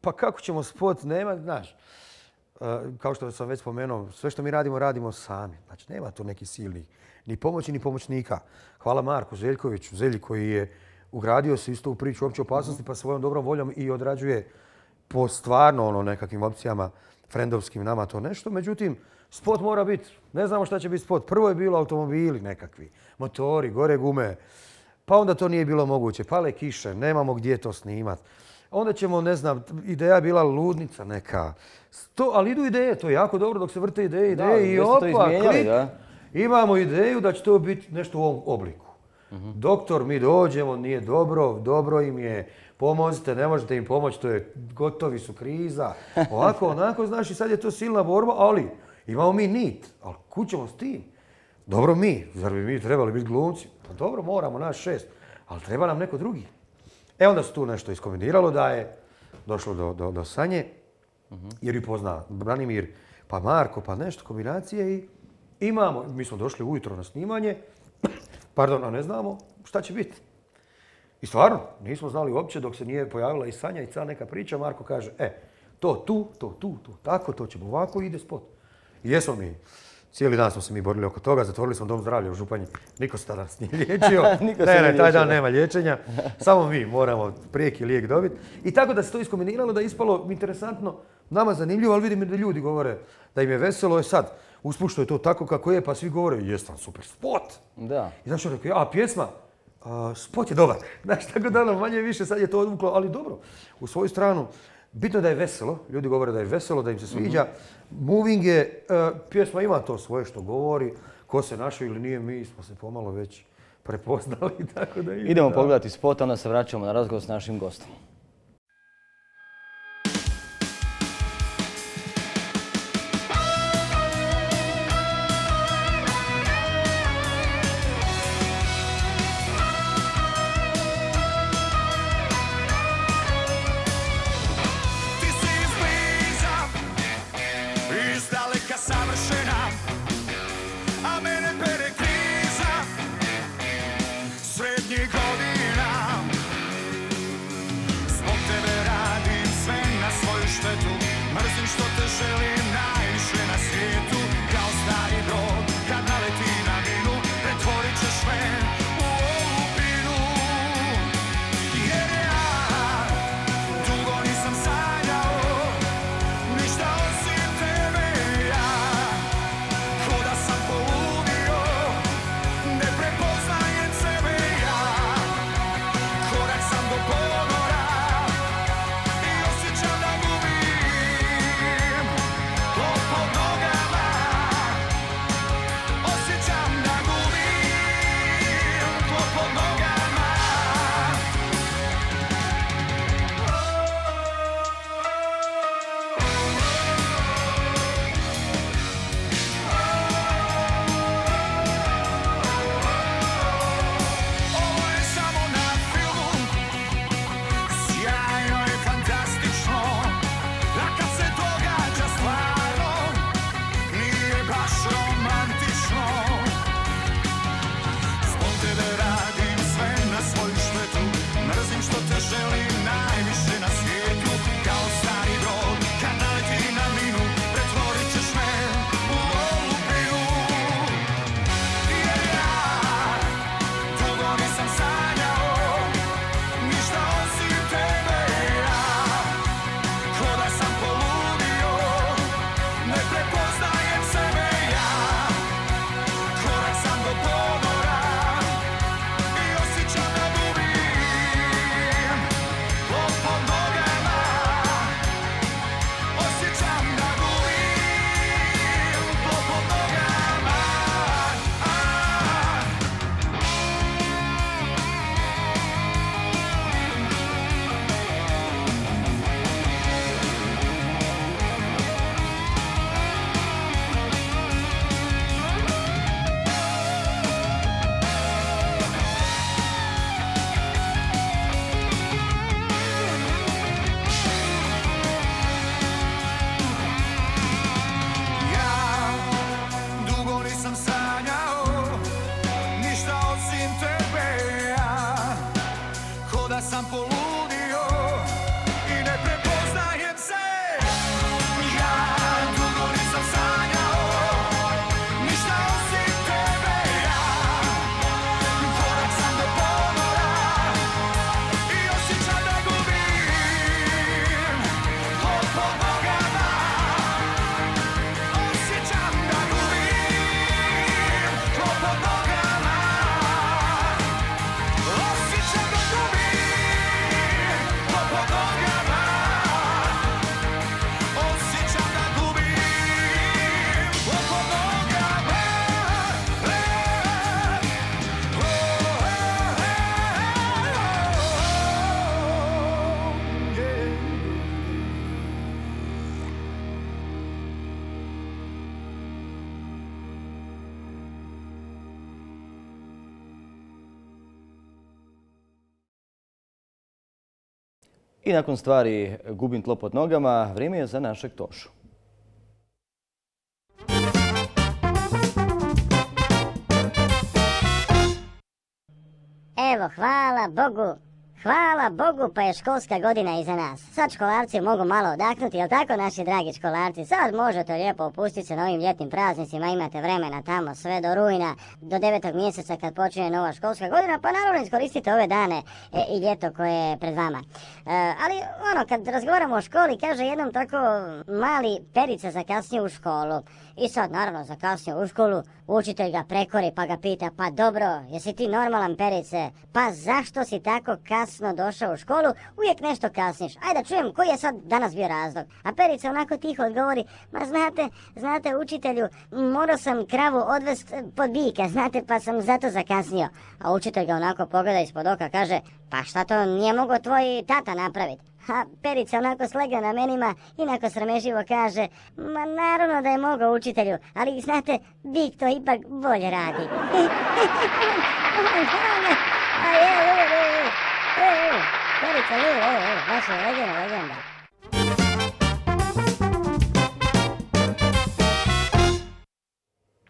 Speaker 5: Pa kako ćemo spot, nema, znaš, e, kao što sam već spomenuo, sve što mi radimo, radimo sami. Znači, nema tu nekih silnih ni pomoći, ni pomoćnika. Hvala Marku Zeljkoviću, Zelji koji je ugradio se isto u priču opće opasnosti, pa svojom dobrom voljom i odrađuje po stvarno ono nekakvim opcijama frendovskim nama to nešto. Međutim, spot mora biti, ne znamo šta će biti spot. Prvo je bilo automobili nekakvi, motori, gore gume, pa onda to nije bilo moguće. Pale kiše, nemamo gdje to snimat. Onda ćemo, ne znam, ideja je bila ludnica neka. Sto, ali idu ideje, to je jako dobro dok se vrte ideje,
Speaker 1: Da,
Speaker 5: ideje
Speaker 1: vi
Speaker 5: i
Speaker 1: to
Speaker 5: opa, klik.
Speaker 1: da.
Speaker 5: Imamo ideju da će to biti nešto u ovom obliku. Doktor, mi dođemo, nije dobro, dobro im je, pomozite, ne možete im pomoći, to je, gotovi su kriza. Ovako, onako, znaš, i sad je to silna borba, ali imamo mi nit, ali kud ćemo s tim? Dobro mi, zar bi mi trebali biti glumci? Pa dobro, moramo, naš šest, ali treba nam neko drugi. E onda se tu nešto iskombiniralo da je došlo do, do, do Sanje, jer ju pozna Branimir, pa Marko, pa nešto, kombinacije i imamo, mi smo došli ujutro na snimanje, pardon, a ne znamo šta će biti. I stvarno, nismo znali uopće dok se nije pojavila i Sanja i cijela neka priča, Marko kaže, e, to tu, to tu, to tako, to ćemo ovako ide spot. I jesmo mi, cijeli dan smo se mi borili oko toga, zatvorili smo dom zdravlja u Županji, niko se tada nije liječio,
Speaker 1: Niko
Speaker 5: ne, ne, taj dan nema liječenja, samo mi moramo prijeki lijek dobiti. I tako da se to iskombiniralo, da je ispalo interesantno, nama zanimljivo, ali vidim da ljudi govore da im je veselo, je sad, usput što je to tako kako je, pa svi govore, jes vam super spot.
Speaker 1: Da.
Speaker 5: I znaš što rekao, a pjesma, spot je dobar. Znaš, tako da ono, manje više sad je to odvuklo, ali dobro, u svoju stranu. Bitno da je veselo, ljudi govore da je veselo, da im se sviđa. Moving je, e, pjesma ima to svoje što govori, ko se našao ili nije, mi smo se pomalo već prepoznali, tako da ide,
Speaker 1: Idemo
Speaker 5: da.
Speaker 1: pogledati spot, onda se vraćamo na razgovor s našim gostom. I nakon stvari gubim tlo pod nogama, vrijeme je za našeg Tošu.
Speaker 2: Evo, hvala Bogu, hvala Bogu pa je školska godina iza nas. Sad školarci mogu malo odahnuti, jel tako naši dragi školarci? Sad možete lijepo opustiti se na ovim ljetnim praznicima, imate vremena tamo sve do rujna, do devetog mjeseca kad počinje nova školska godina, pa naravno iskoristite ove dane e, i ljeto koje je pred vama. E, ali ono, kad razgovaramo o školi, kaže jednom tako mali perica zakasnio u školu. I sad, naravno, zakasnio u školu, učitelj ga prekori pa ga pita, pa dobro, jesi ti normalan perice? Pa zašto si tako kasno došao u školu? Uvijek nešto kasniš. Ajde da čujem koji je sad danas bio razlog. A perica onako tiho odgovori, ma znate, znate učitelju, morao sam kravu odvest pod bika, znate, pa sam zato zakasnio. A učitelj ga onako pogleda ispod oka, kaže, pa šta to nije mogao tvoj tata napraviti? A Perica onako slega na menima i onako srameživo kaže, ma naravno da je mogao učitelju, ali znate, Bik to ipak bolje radi. A je, je, Perica, je, je, baš je legenda, legenda.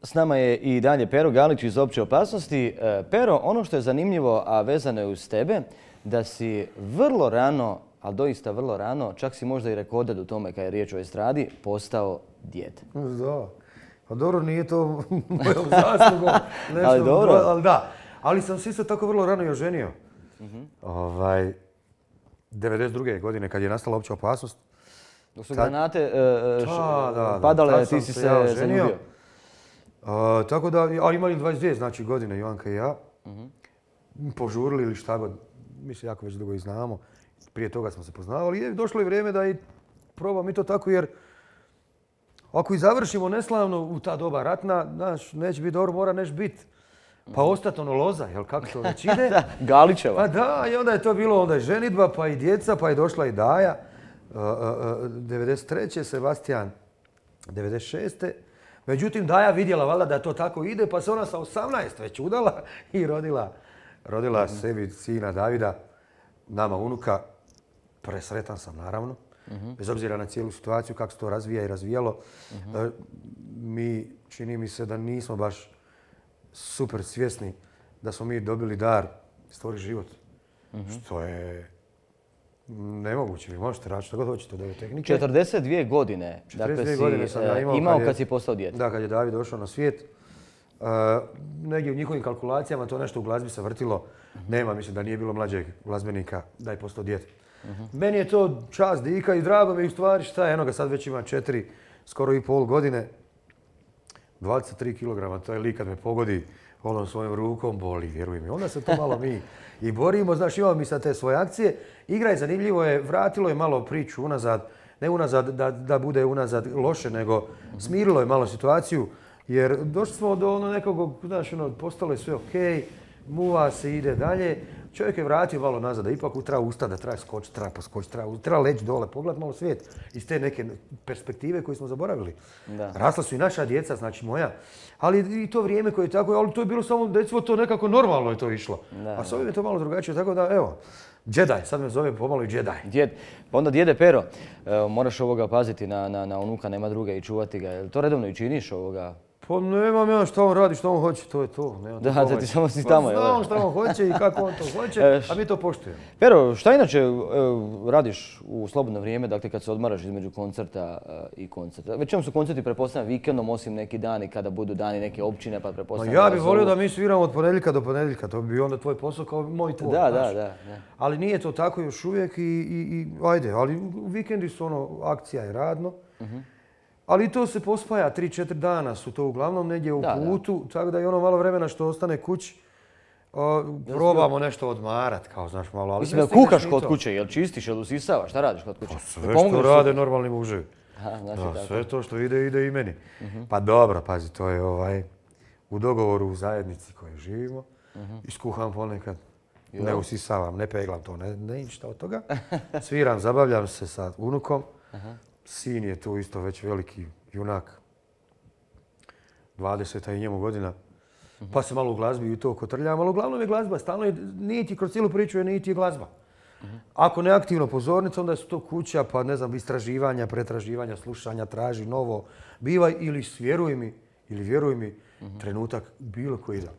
Speaker 1: S nama je i dalje Pero Galić iz Opće opasnosti. E, Pero, ono što je zanimljivo, a vezano je uz tebe, da si vrlo rano, ali doista vrlo rano, čak si možda i rekorder u tome kad je riječ o estradi, postao djed.
Speaker 5: Da. Pa dobro, nije to mojom zaslugom. nešto,
Speaker 1: Ali dobro.
Speaker 5: Ali da. Ali sam se isto tako vrlo rano i oženio.
Speaker 1: Mhm.
Speaker 5: Ovaj, 92. godine kad je nastala opća opasnost.
Speaker 1: Dok su granate e, e,
Speaker 5: Da, da, da.
Speaker 1: padale,
Speaker 5: Tad
Speaker 1: ti si
Speaker 5: se ja tako da, a imali 22 znači godine, Joanka i ja.
Speaker 1: Mhm.
Speaker 5: Požurili ili šta god. Mi se jako već dugo i znamo. Prije toga smo se poznavali. I došlo je vrijeme da i probam i to tako jer ako i završimo neslavno u ta doba ratna, znaš, neće biti dobro, mora neš biti. Pa ostati ono loza, jel kako to već ide?
Speaker 1: Da, Galićeva.
Speaker 5: Pa da, i onda je to bilo onda je ženitba, pa i djeca, pa je došla i Daja. Uh, uh, uh, 93. Sebastian 96. Međutim, Daja vidjela valjda da to tako ide, pa se ona sa 18 već udala i rodila, rodila sebi sina Davida, nama unuka. Presretan sam, naravno. Bez obzira na cijelu situaciju, kako se to razvija i razvijalo. E, Mi, čini mi se da nismo baš super svjesni da smo mi dobili dar stvori život. Što je nemoguće. Vi možete raditi što god hoćete od ove tehnike.
Speaker 1: 42 godine, dakle
Speaker 5: 42
Speaker 1: si
Speaker 5: godine sam ja
Speaker 1: e,
Speaker 5: imao, je-
Speaker 1: kad si postao dijete.
Speaker 5: Da, kad je David došao na svijet. E, negdje u njihovim kalkulacijama to nešto u glazbi se vrtilo. Nema, mislim da nije bilo mlađeg glazbenika da je postao dijete. Meni je to čast dika i drago mi je u stvari šta je, eno ga sad već ima četiri, skoro i pol godine. 23 kg, to je lik kad me pogodi onom svojom rukom, boli, vjeruj mi. Onda se to malo mi i borimo, znaš, imamo mi sad te svoje akcije. Igra je zanimljivo, je, vratilo je malo priču unazad, ne unazad da, da bude unazad loše, nego smirilo je malo situaciju, jer došli smo do ono nekog, znaš, ono, postalo je sve okej, muva se, ide dalje. Čovjek je vratio malo nazad, da ipak treba ustati, da treba skočiti, treba poskočiti, treba, treba leći dole, pogledat malo svijet iz te neke perspektive koju smo zaboravili.
Speaker 1: Da.
Speaker 5: Rasla su i naša djeca, znači moja. Ali i to vrijeme koje je tako, ali to je bilo samo, recimo, to nekako normalno je to išlo.
Speaker 1: Da,
Speaker 5: A s ovim je to malo drugačije, tako da, evo, Jedi, sad me zove pomalo i Jedi.
Speaker 1: Djed, pa onda djede Pero, e, moraš ovoga paziti na, na, na unuka, nema druge i čuvati ga. Jel to redovno i činiš ovoga?
Speaker 5: Pa nemam ja šta on radi, šta on hoće, to je to. Nema tu
Speaker 1: Da, da ti samo si
Speaker 5: Pa
Speaker 1: tamo, jel?
Speaker 5: Znam šta on hoće i kako on to hoće, a mi to poštujemo.
Speaker 1: Pero, šta inače radiš u slobodno vrijeme, dakle kad se odmaraš između koncerta e, i koncerta? Većinom su koncerti pretpostavljam vikendom, osim neki dani kada budu dani neke općine, pa
Speaker 5: Ma
Speaker 1: pretpostavljam
Speaker 5: ja bih volio da mi sviramo od ponedjeljka do ponedjeljka, to bi onda tvoj posao kao moj tvoj.
Speaker 1: Da, da, da, da.
Speaker 5: Ali nije to tako još uvijek i, i, i ajde, ali vikendi su ono akcija i radno.
Speaker 1: Mhm.
Speaker 5: Ali to se pospaja, 3-4 dana su to uglavnom negdje u
Speaker 1: Da, da.
Speaker 5: putu, tako da i ono malo vremena što ostane kući, a, probamo nešto odmarat, kao znaš malo. Ali
Speaker 1: Mislim da kuhaš kod
Speaker 5: to.
Speaker 1: kuće, jel čistiš, jel usisavaš, šta radiš kod kuće?
Speaker 5: Pa Sve što rade normalni muževi.
Speaker 1: Znači
Speaker 5: Da,
Speaker 1: tako.
Speaker 5: sve to što ide, ide i meni. Pa dobro, pazi, to je ovaj, u dogovoru u zajednici koje živimo. Iskuham ponekad.
Speaker 1: Jo.
Speaker 5: Ne usisavam, ne peglam to, ne, ne ništa od toga. Sviram, zabavljam se sa unukom. Sin je tu isto već veliki junak. 20 i njemu godina. Pa se malo u glazbi i to kotrljam, ali uglavnom je glazba. Stalno je, nije ti kroz cijelu priču je nije ti je glazba. Ako ne aktivno pozornica, onda su to kuća, pa ne znam, istraživanja, pretraživanja, slušanja, traži novo. Biva ili vjeruj mi, ili vjeruj mi, trenutak bilo koji dan.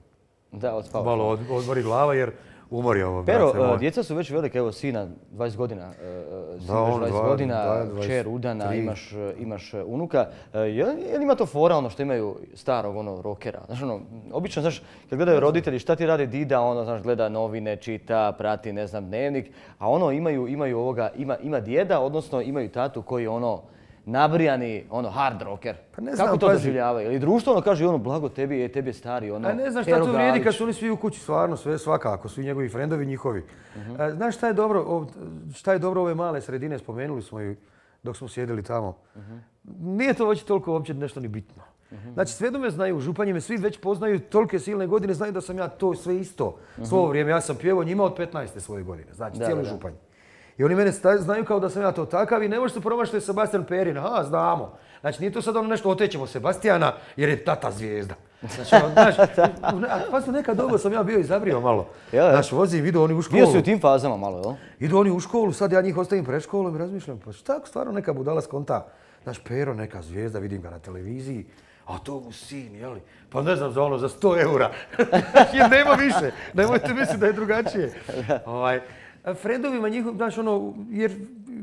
Speaker 1: Da, odspavaš.
Speaker 5: Malo od- odmori glava jer umor je ovo.
Speaker 1: Pero,
Speaker 5: brate moj.
Speaker 1: e, djeca su već velike, evo sina, 20 godina, e, e, sin
Speaker 5: Da,
Speaker 1: već
Speaker 5: on
Speaker 1: 20
Speaker 5: dva-
Speaker 1: godina,
Speaker 5: da, 23.
Speaker 1: čer udana, imaš, e, imaš unuka. Je li, ima to fora ono što imaju starog ono rokera? Znaš ono, obično, znaš, kad gledaju roditelji, šta ti radi dida, ono, znaš, gleda novine, čita, prati, ne znam, dnevnik, a ono, imaju, imaju ovoga, ima, ima djeda, odnosno imaju tatu koji ono, nabrijani, ono, hard rocker.
Speaker 5: Pa ne
Speaker 1: Kako
Speaker 5: znam,
Speaker 1: to
Speaker 5: pazi.
Speaker 1: doživljavaju? Ili društvo ono kaže, ono, blago tebi je, tebi je stari, ono,
Speaker 5: A ne znam šta to vrijedi kad su oni svi u kući, stvarno, sve svakako, svi njegovi frendovi njihovi.
Speaker 1: Mhm.
Speaker 5: E, Znaš šta je dobro, šta je dobro ove male sredine, spomenuli smo i dok smo sjedili tamo.
Speaker 1: Mhm.
Speaker 5: Nije to već toliko uopće nešto ni bitno. Znači, sve do me znaju, u Županji me svi već poznaju tolike silne godine, znaju da sam ja to sve isto. Svo
Speaker 1: Mhm.
Speaker 5: vrijeme, ja sam pjevao njima od 15. svoje godine, znači
Speaker 1: Da,
Speaker 5: cijelu
Speaker 1: da, da.
Speaker 5: Županju. I oni mene sta- znaju kao da sam ja to takav i ne može se promašiti je Sebastian Perin. Aha, znamo. Znači, nije to sad ono nešto otećemo Sebastijana jer je tata zvijezda. Znači, ono, znaš, a pa su nekad dobro sam ja bio izabrio malo. Znaš, vozim, idu oni u školu.
Speaker 1: Bio si u tim fazama malo, jel?
Speaker 5: Idu oni u školu, sad ja njih ostavim pred školom i razmišljam, pa šta stvarno neka budala skonta? Znaš, Pero, neka zvijezda, vidim ga na televiziji, a to mu sin, jeli? Pa ne znam, za ono, za 100 eura. Jer nema više, nemojte misliti da je drugačije. Ovaj, a Frendovima njihov, znaš, ono, jer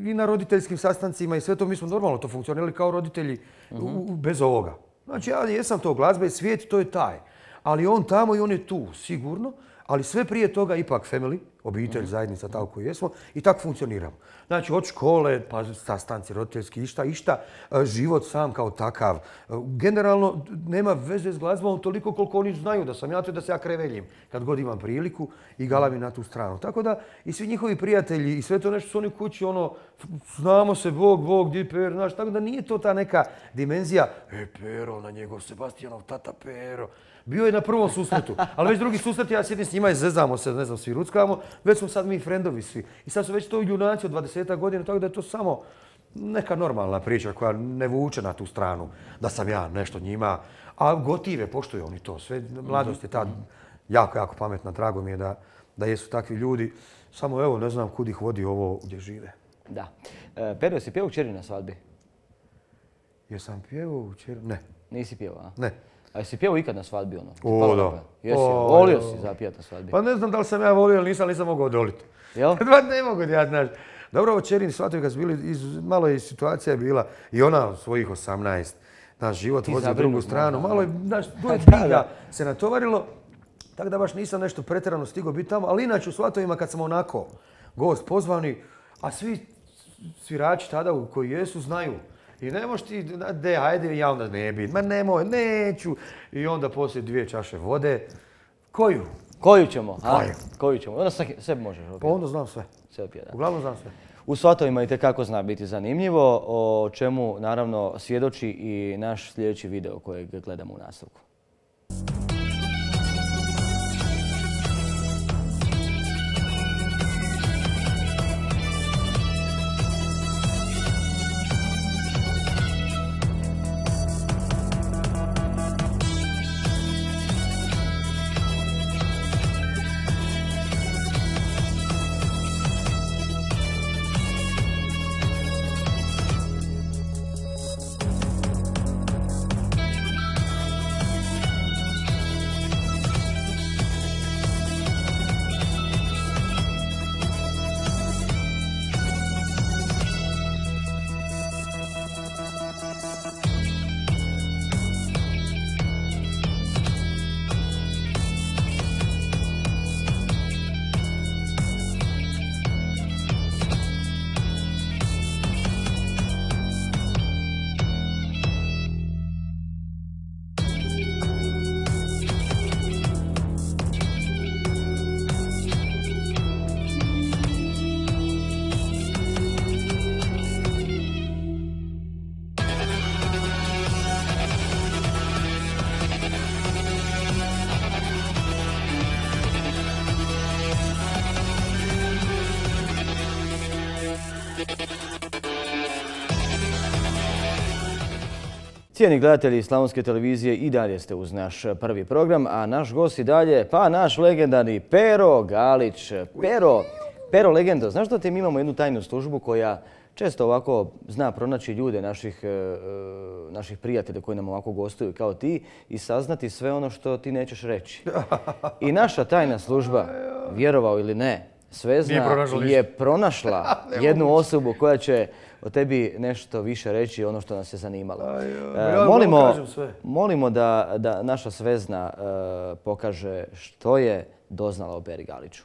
Speaker 5: i na roditeljskim sastancima i sve to, mi smo normalno to funkcionirali kao roditelji u- bez ovoga. Znači, ja jesam to glazba i svijet, to je taj. Ali on tamo i on je tu, sigurno. Ali sve prije toga ipak family, obitelj, zajednica, tako koji jesmo. I tako funkcioniramo. Znači, od škole, pa sastanci roditeljski, išta, išta. e, Život sam kao takav. E, Generalno, nema veze s glazbom toliko koliko oni znaju da sam ja to da se ja kreveljim kad god imam priliku i galamim na tu stranu. Tako da i svi njihovi prijatelji i sve to nešto su oni kući, ono, znamo se, Bog, Bog, di Per, znaš, tako da nije to ta neka dimenzija, e, Pero, na njegov Sebastianov tata Pero. Bio je na prvom susretu, ali već drugi susret, ja sjedim s njima i zezamo se, ne znam, svi ruckamo, već smo sad mi frendovi svi. I sad su već to junaci od 20 godina, tako da je to samo neka normalna priča koja ne vuče na tu stranu, da sam ja nešto njima, a gotive, poštuju oni to, sve, mladost je ta jako, jako pametna, drago mi je da, da jesu takvi ljudi, samo evo, ne znam kud ih vodi ovo gdje žive.
Speaker 1: Da. E, Pero, jesi pjevao kćeri na svadbi?
Speaker 5: Jesam pjevao u. Ne.
Speaker 1: Nisi pjevao, a?
Speaker 5: Ne.
Speaker 1: A jesi pjevao ikad na svadbi ono?
Speaker 5: O, da.
Speaker 1: Jesi,
Speaker 5: O,
Speaker 1: volio si zapijat na svadbi.
Speaker 5: Pa ne znam da li sam ja volio ili nisam, nisam mogao odoliti.
Speaker 1: Jel?
Speaker 5: Pa ne mogu ja, znaš. Dobro, ovo čerini shvatio kad su bili, iz, malo je situacija bila i ona od svojih 18. Naš život vozi u drugu stranu. Malo je, znaš, to je
Speaker 1: da.
Speaker 5: se natovarilo. Tako da baš nisam nešto pretjerano stigao biti tamo, ali inače u svatovima kad sam onako gost pozvani, a svi svirači tada koji jesu znaju. I ne možeš ti, de, ajde, ja onda ne bi, ma nemoj, neću. I onda poslije dvije čaše vode. Koju?
Speaker 1: Koju ćemo? a?
Speaker 5: Koju?
Speaker 1: Koju ćemo? Onda sve, možeš.
Speaker 5: Pa onda znam sve.
Speaker 1: Sve opet, da.
Speaker 5: Uglavnom znam sve.
Speaker 1: U svatovima i tekako zna biti zanimljivo, o čemu naravno svjedoči i naš sljedeći video kojeg gledamo u nastavku. Cijeni gledatelji Slavonske televizije i dalje ste uz naš prvi program, a naš gost i dalje, pa naš legendarni Pero Galić. Pero, Pero Legendo, znaš da ti mi imamo jednu tajnu službu koja često ovako zna pronaći ljude naših, e, e, naših prijatelja koji nam ovako gostuju kao ti i saznati sve ono što ti nećeš reći. I naša tajna služba, vjerovao ili ne, Svezna je pronašla jednu osobu koja će o tebi nešto više reći, ono što nas je zanimalo. E,
Speaker 5: ja
Speaker 1: molimo,
Speaker 5: kažem sve.
Speaker 1: molimo da, da naša Svezna e, pokaže što je doznala o Peri Galiću.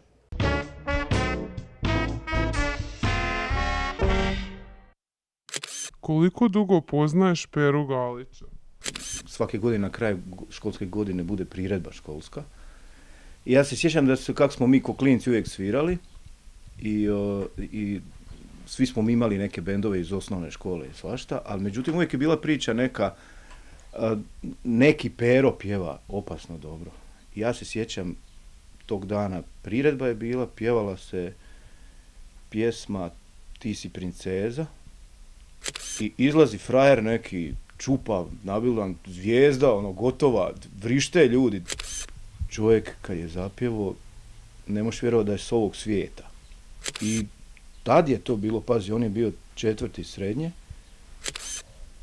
Speaker 17: Koliko dugo poznaješ Peru Galića?
Speaker 18: svake godine na kraju školske godine bude priredba školska. I ja se sjećam da su, kako smo mi ko klinci uvijek svirali i, o, i svi smo mi imali neke bendove iz osnovne škole i svašta, ali međutim uvijek je bila priča neka, neki pero pjeva opasno dobro. Ja se sjećam tog dana priredba je bila, pjevala se pjesma Ti si princeza i izlazi frajer neki čupav, nabilan, zvijezda, ono, gotova, vrište ljudi. Čovjek kad je zapjevo, ne možeš vjerovati da je s ovog svijeta. I tad je to bilo, pazi, on je bio četvrti srednje,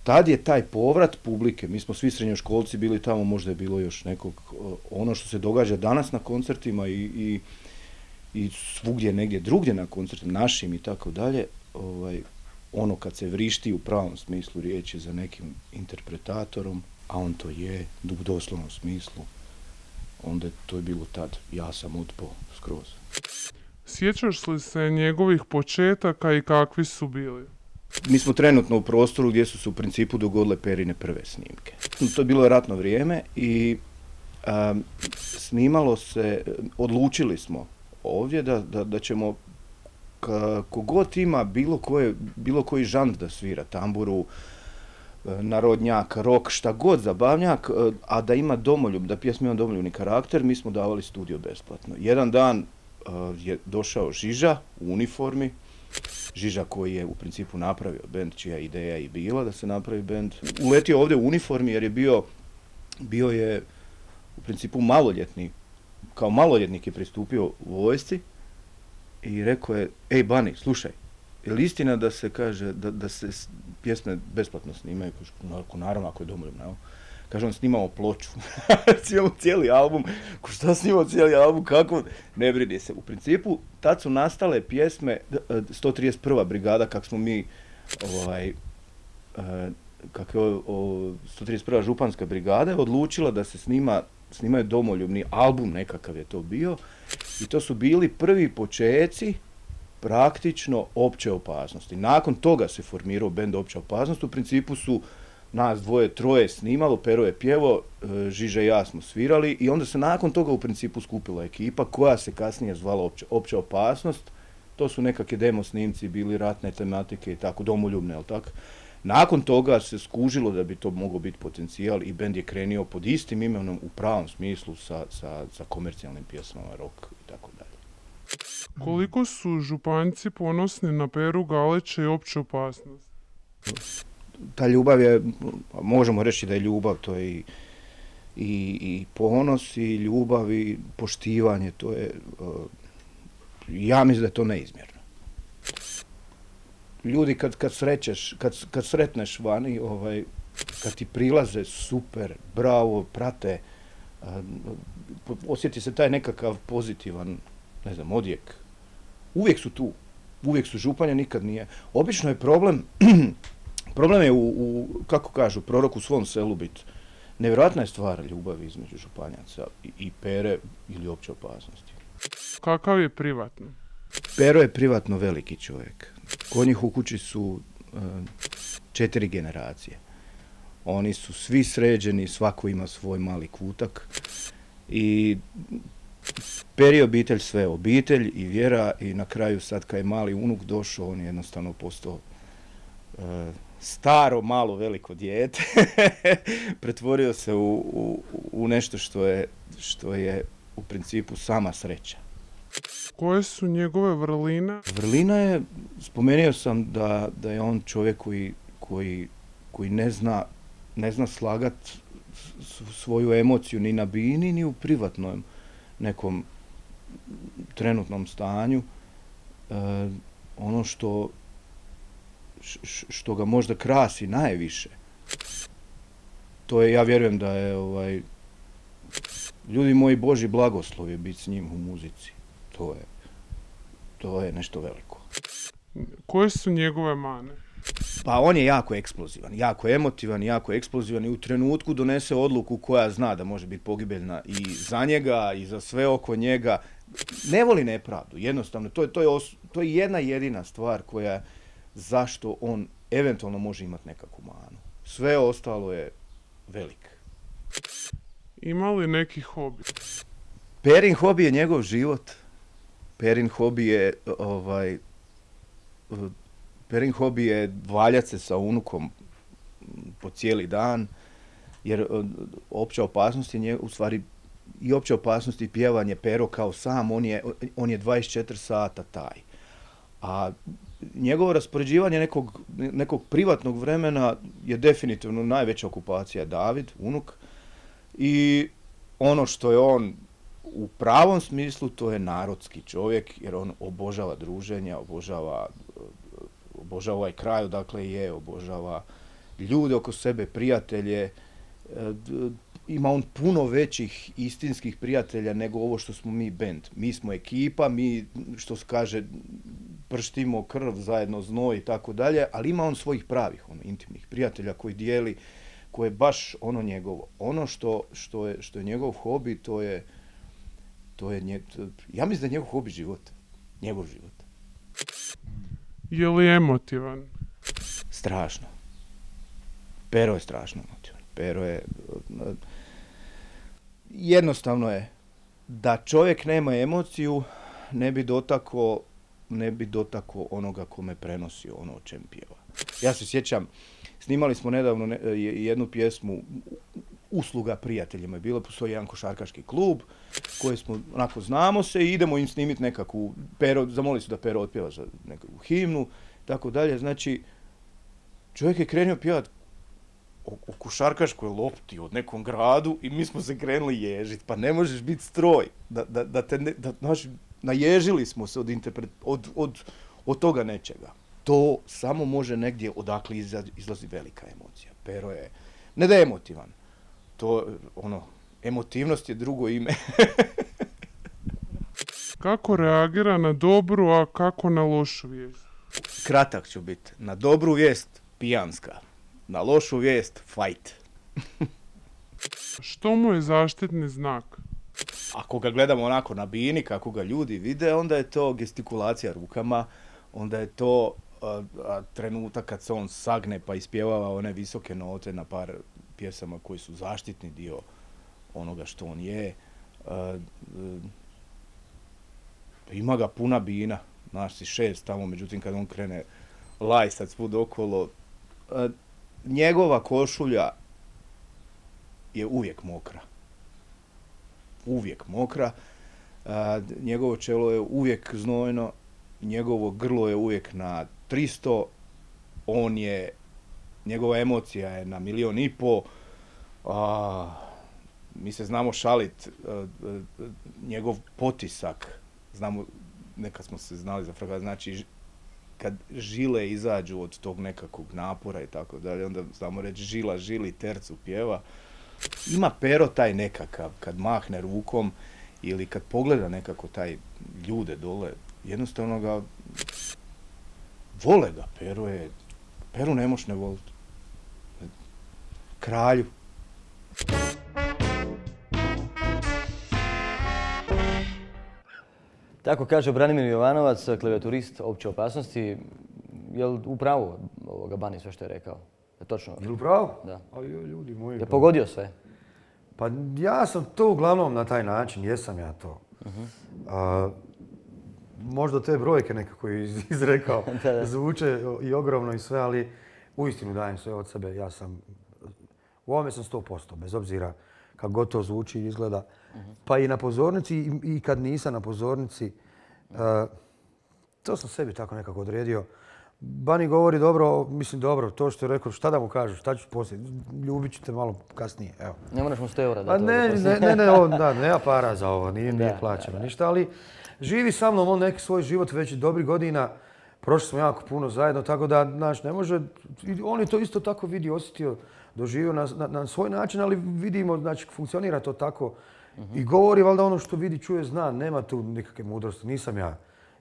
Speaker 18: tad je taj povrat publike, mi smo svi srednjoškolci bili tamo, možda je bilo još nekog, ono što se događa danas na koncertima i, i, i svugdje negdje drugdje na koncertima, našim i tako dalje, ovaj, ono kad se vrišti u pravom smislu riječi za nekim interpretatorom, a on to je, u doslovnom smislu, onda to je bilo tad. Ja sam otpo skroz.
Speaker 17: Sjećaš li se njegovih početaka i kakvi su bili?
Speaker 18: Mi smo trenutno u prostoru gdje su se u principu dogodile Perine prve snimke. To je bilo ratno vrijeme i snimalo se, odlučili smo ovdje da, da, da ćemo kogod ima bilo, koje, bilo koji žanr da svira, tamburu, e, narodnjak, rok, šta god zabavnjak, e, a da ima domoljub, da pjesma ima domoljubni karakter, mi smo davali studio besplatno. Jedan dan je došao Žiža u uniformi, Žiža koji je u principu napravio bend, čija ideja i bila da se napravi bend. Uletio ovdje u uniformi jer je bio, bio je u principu maloljetni, kao maloljetnik je pristupio vojsci i rekao je, ej Bani, slušaj, je li istina da se kaže, da, da se pjesme besplatno snimaju? "Naravno, ako je domoljubna, evo." Kaže, on snimamo ploču, snimamo cijeli album, ko šta snimamo cijeli album, kako, ne brini se. U principu, tad su nastale pjesme, d- e, 131. brigada, kak smo mi, ovaj, e, kako je o- o 131. županska brigada odlučila da se snima, snimaju domoljubni album nekakav je to bio i to su bili prvi počeci praktično opće opasnosti. Nakon toga se formirao bend opća opasnost, u principu su nas dvoje, troje snimalo, Pero je pjevo, e, Žiža i ja smo svirali i onda se nakon toga u principu skupila ekipa koja se kasnije zvala opća, opća opasnost. To su nekakve demo snimci, bili ratne tematike i tako, domoljubne, jel tako? Nakon toga se skužilo da bi to mogao biti potencijal i bend je krenio pod istim imenom u pravom smislu sa, sa, sa komercijalnim pjesmama, rock i tako dalje.
Speaker 17: Koliko su županjci ponosni na Peru Galića i opću opasnost?
Speaker 18: Ta ljubav je, možemo reći da je ljubav, to je i, i, i ponos i ljubav i poštivanje, to je, uh, ja mislim da je to neizmjerno. Ljudi kad, kad srećeš, kad, kad sretneš vani, ovaj, kad ti prilaze super, bravo, prate, uh, osjeti se taj nekakav pozitivan, ne znam, odjek. Uvijek su tu, uvijek su županja, nikad nije. Obično je problem Problem je u, u, kako kažu, prorok u svom selu bit. Nevjerojatna je stvar ljubavi između županjaca i, i pere ili opće opasnosti.
Speaker 17: Kakav je privatno?
Speaker 18: Pero je privatno veliki čovjek. Kod njih u kući su e, četiri generacije. Oni su svi sređeni, svako ima svoj mali kutak. I Peri obitelj sve, obitelj i vjera i na kraju sad kad je mali unuk došao, on je jednostavno postao e, staro, malo, veliko dijete. Pretvorio se u, u, u nešto što je, što je u principu sama sreća.
Speaker 17: Koje su njegove vrline?
Speaker 18: Vrlina je, spomenuo sam da, da je on čovjek koji, koji, koji ne zna, ne zna slagat svoju emociju ni na bini, ni u privatnom nekom trenutnom stanju. e, ono što, što ga možda krasi najviše, to je, ja vjerujem da je ovaj, ljudi moji Boži blagoslov je biti s njim u muzici. To je, to je nešto veliko.
Speaker 17: Koje su njegove mane?
Speaker 18: Pa on je jako eksplozivan, jako emotivan, jako eksplozivan i u trenutku donese odluku koja zna da može biti pogibeljna i za njega i za sve oko njega. Ne voli nepravdu, jednostavno. To je, to je, os- to je jedna jedina stvar koja zašto on eventualno može imati nekakvu manu. Sve ostalo je velik.
Speaker 17: Ima li neki hobi?
Speaker 18: Perin hobi je njegov život. Perin hobi je ovaj Perin hobi je valjat se sa unukom po cijeli dan, jer e, opća opasnost je nje, u stvari i opća opasnost i pjevanje Pero kao sam, on je, on je 24 sata taj. A njegovo raspoređivanje nekog, nekog privatnog vremena je definitivno najveća okupacija David, unuk. I ono što je on u pravom smislu, to je narodski čovjek, jer on obožava druženje, obožava, obožava ovaj kraj odakle je, obožava ljude oko sebe, prijatelje. E, Ima on puno većih istinskih prijatelja nego ovo što smo mi band. Mi smo ekipa, mi, što se kaže, prštimo krv zajedno znoj i tako dalje, ali ima on svojih pravih, ono, intimnih prijatelja koji dijeli, koje je baš ono njegovo. Ono što, što, je, što je njegov hobi, to je, to je nje, to- ja mislim da je njegov hobi život. Njegov život.
Speaker 17: Je li emotivan?
Speaker 18: Strašno. Pero je strašno emotivan. Pero je... Jednostavno je da čovjek nema emociju, ne bi dotako ne bi dotako onoga kome prenosi ono o čem pjeva. Ja se sjećam, snimali smo nedavno ne- je- jednu pjesmu Usluga prijateljima je bilo, postoji jedan košarkaški klub koji smo, onako, znamo se i idemo im snimiti nekakvu, pero, zamolili su da Pero otpjeva za nekakvu himnu, tako dalje, znači, čovjek je krenuo pjevat o, o košarkaškoj lopti od nekom gradu i mi smo se krenuli ježit, pa ne možeš biti stroj, da, da, da te, ne, da, naježili smo se od, interpret, od, od, od toga nečega. To samo može negdje odakle izlazi velika emocija. Pero je, ne da je emotivan, to, ono, emotivnost je drugo ime.
Speaker 17: Kako reagira na dobru, a kako na lošu vijest?
Speaker 18: Kratak ću biti. Na dobru vijest, pijanska. Na lošu vijest, fight.
Speaker 17: Što mu je zaštitni znak?
Speaker 18: Ako ga gledamo onako na bini, kako ga ljudi vide, onda je to gestikulacija rukama, onda je to a, a, trenutak kad se on sagne pa ispjevava one visoke note na par pjesama koji su zaštitni dio onoga što on je. A, e, ima ga puna bina, znaš si šest tamo, međutim kad on krene lajsat svud okolo, njegova košulja je uvijek mokra uvijek mokra, a, njegovo čelo je uvijek znojno, njegovo grlo je uvijek na 300, on je, njegova emocija je na milion i po, a, mi se znamo šalit, a, a, njegov potisak, znamo, nekad smo se znali za frga, znači kad žile izađu od tog nekakvog napora i tako dalje, onda znamo reći žila žili tercu pjeva. Ima pero taj nekakav, kad mahne rukom ili kad pogleda nekako taj ljude dole, jednostavno ga vole ga, pero je, peru ne moš ne voliti. Kralju.
Speaker 1: Tako kaže Branimir Jovanovac, klavijaturist opće opasnosti. Je li u pravu ovoga Bani sve što je rekao? Točno?
Speaker 5: Jel u pravu?
Speaker 1: Da.
Speaker 5: A joj, ljudi moji.
Speaker 1: Je
Speaker 5: pa-
Speaker 1: pogodio sve?
Speaker 5: Pa ja sam to uglavnom na taj način, jesam ja to. A, možda te brojke nekako iz- izrekao
Speaker 1: Da, da.
Speaker 5: zvuče i ogromno i sve, ali uistinu dajem sve od sebe. Ja sam, u ovome sam 100%, bez obzira kako god to zvuči i izgleda.
Speaker 1: Mhm.
Speaker 5: Pa i na pozornici i, kad nisam na pozornici, a, to sam sebi tako nekako odredio. Bani govori dobro, mislim dobro, to što je rekao, šta da mu kažu, šta ću poslije, ljubit ću te malo kasnije, evo.
Speaker 1: Ne moraš mu 100 eura
Speaker 5: Pa
Speaker 1: dati.
Speaker 5: ne, ne, ne, ne, ovo, da, nema para za ovo, nije, nije
Speaker 1: Da,
Speaker 5: plaćeno
Speaker 1: da, da.
Speaker 5: ništa, ali živi sa mnom on neki svoj život već dobrih godina. Prošli smo jako puno zajedno, tako da, znaš, ne može, on je to isto tako vidio, osjetio, doživio na, na, na svoj način, ali vidimo, znači, funkcionira to tako. I govori valjda ono što vidi, čuje, zna, nema tu nikakve mudrosti, nisam ja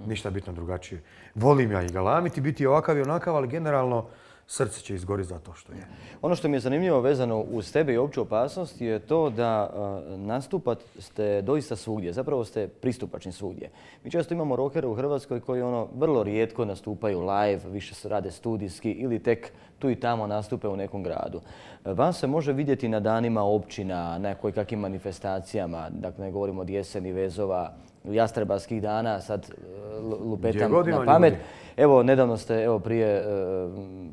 Speaker 5: ništa bitno drugačije. Volim ja i galamiti, biti ovakav i onakav, ali generalno srce će izgoriti za to što je.
Speaker 1: Ono što mi je zanimljivo vezano uz tebe i opću opasnost je to da uh, nastupat ste doista svugdje. Zapravo ste pristupačni svugdje. Mi često imamo rockere u Hrvatskoj koji ono vrlo rijetko nastupaju live, više se rade studijski ili tek tu i tamo nastupe u nekom gradu. Vas se može vidjeti na danima općina, na koji kakvim manifestacijama, dakle ne govorimo od jeseni vezova, jastrebarskih dana, sad uh, lupetam na pamet.
Speaker 5: ljudi.
Speaker 1: Evo, nedavno ste, evo prije e,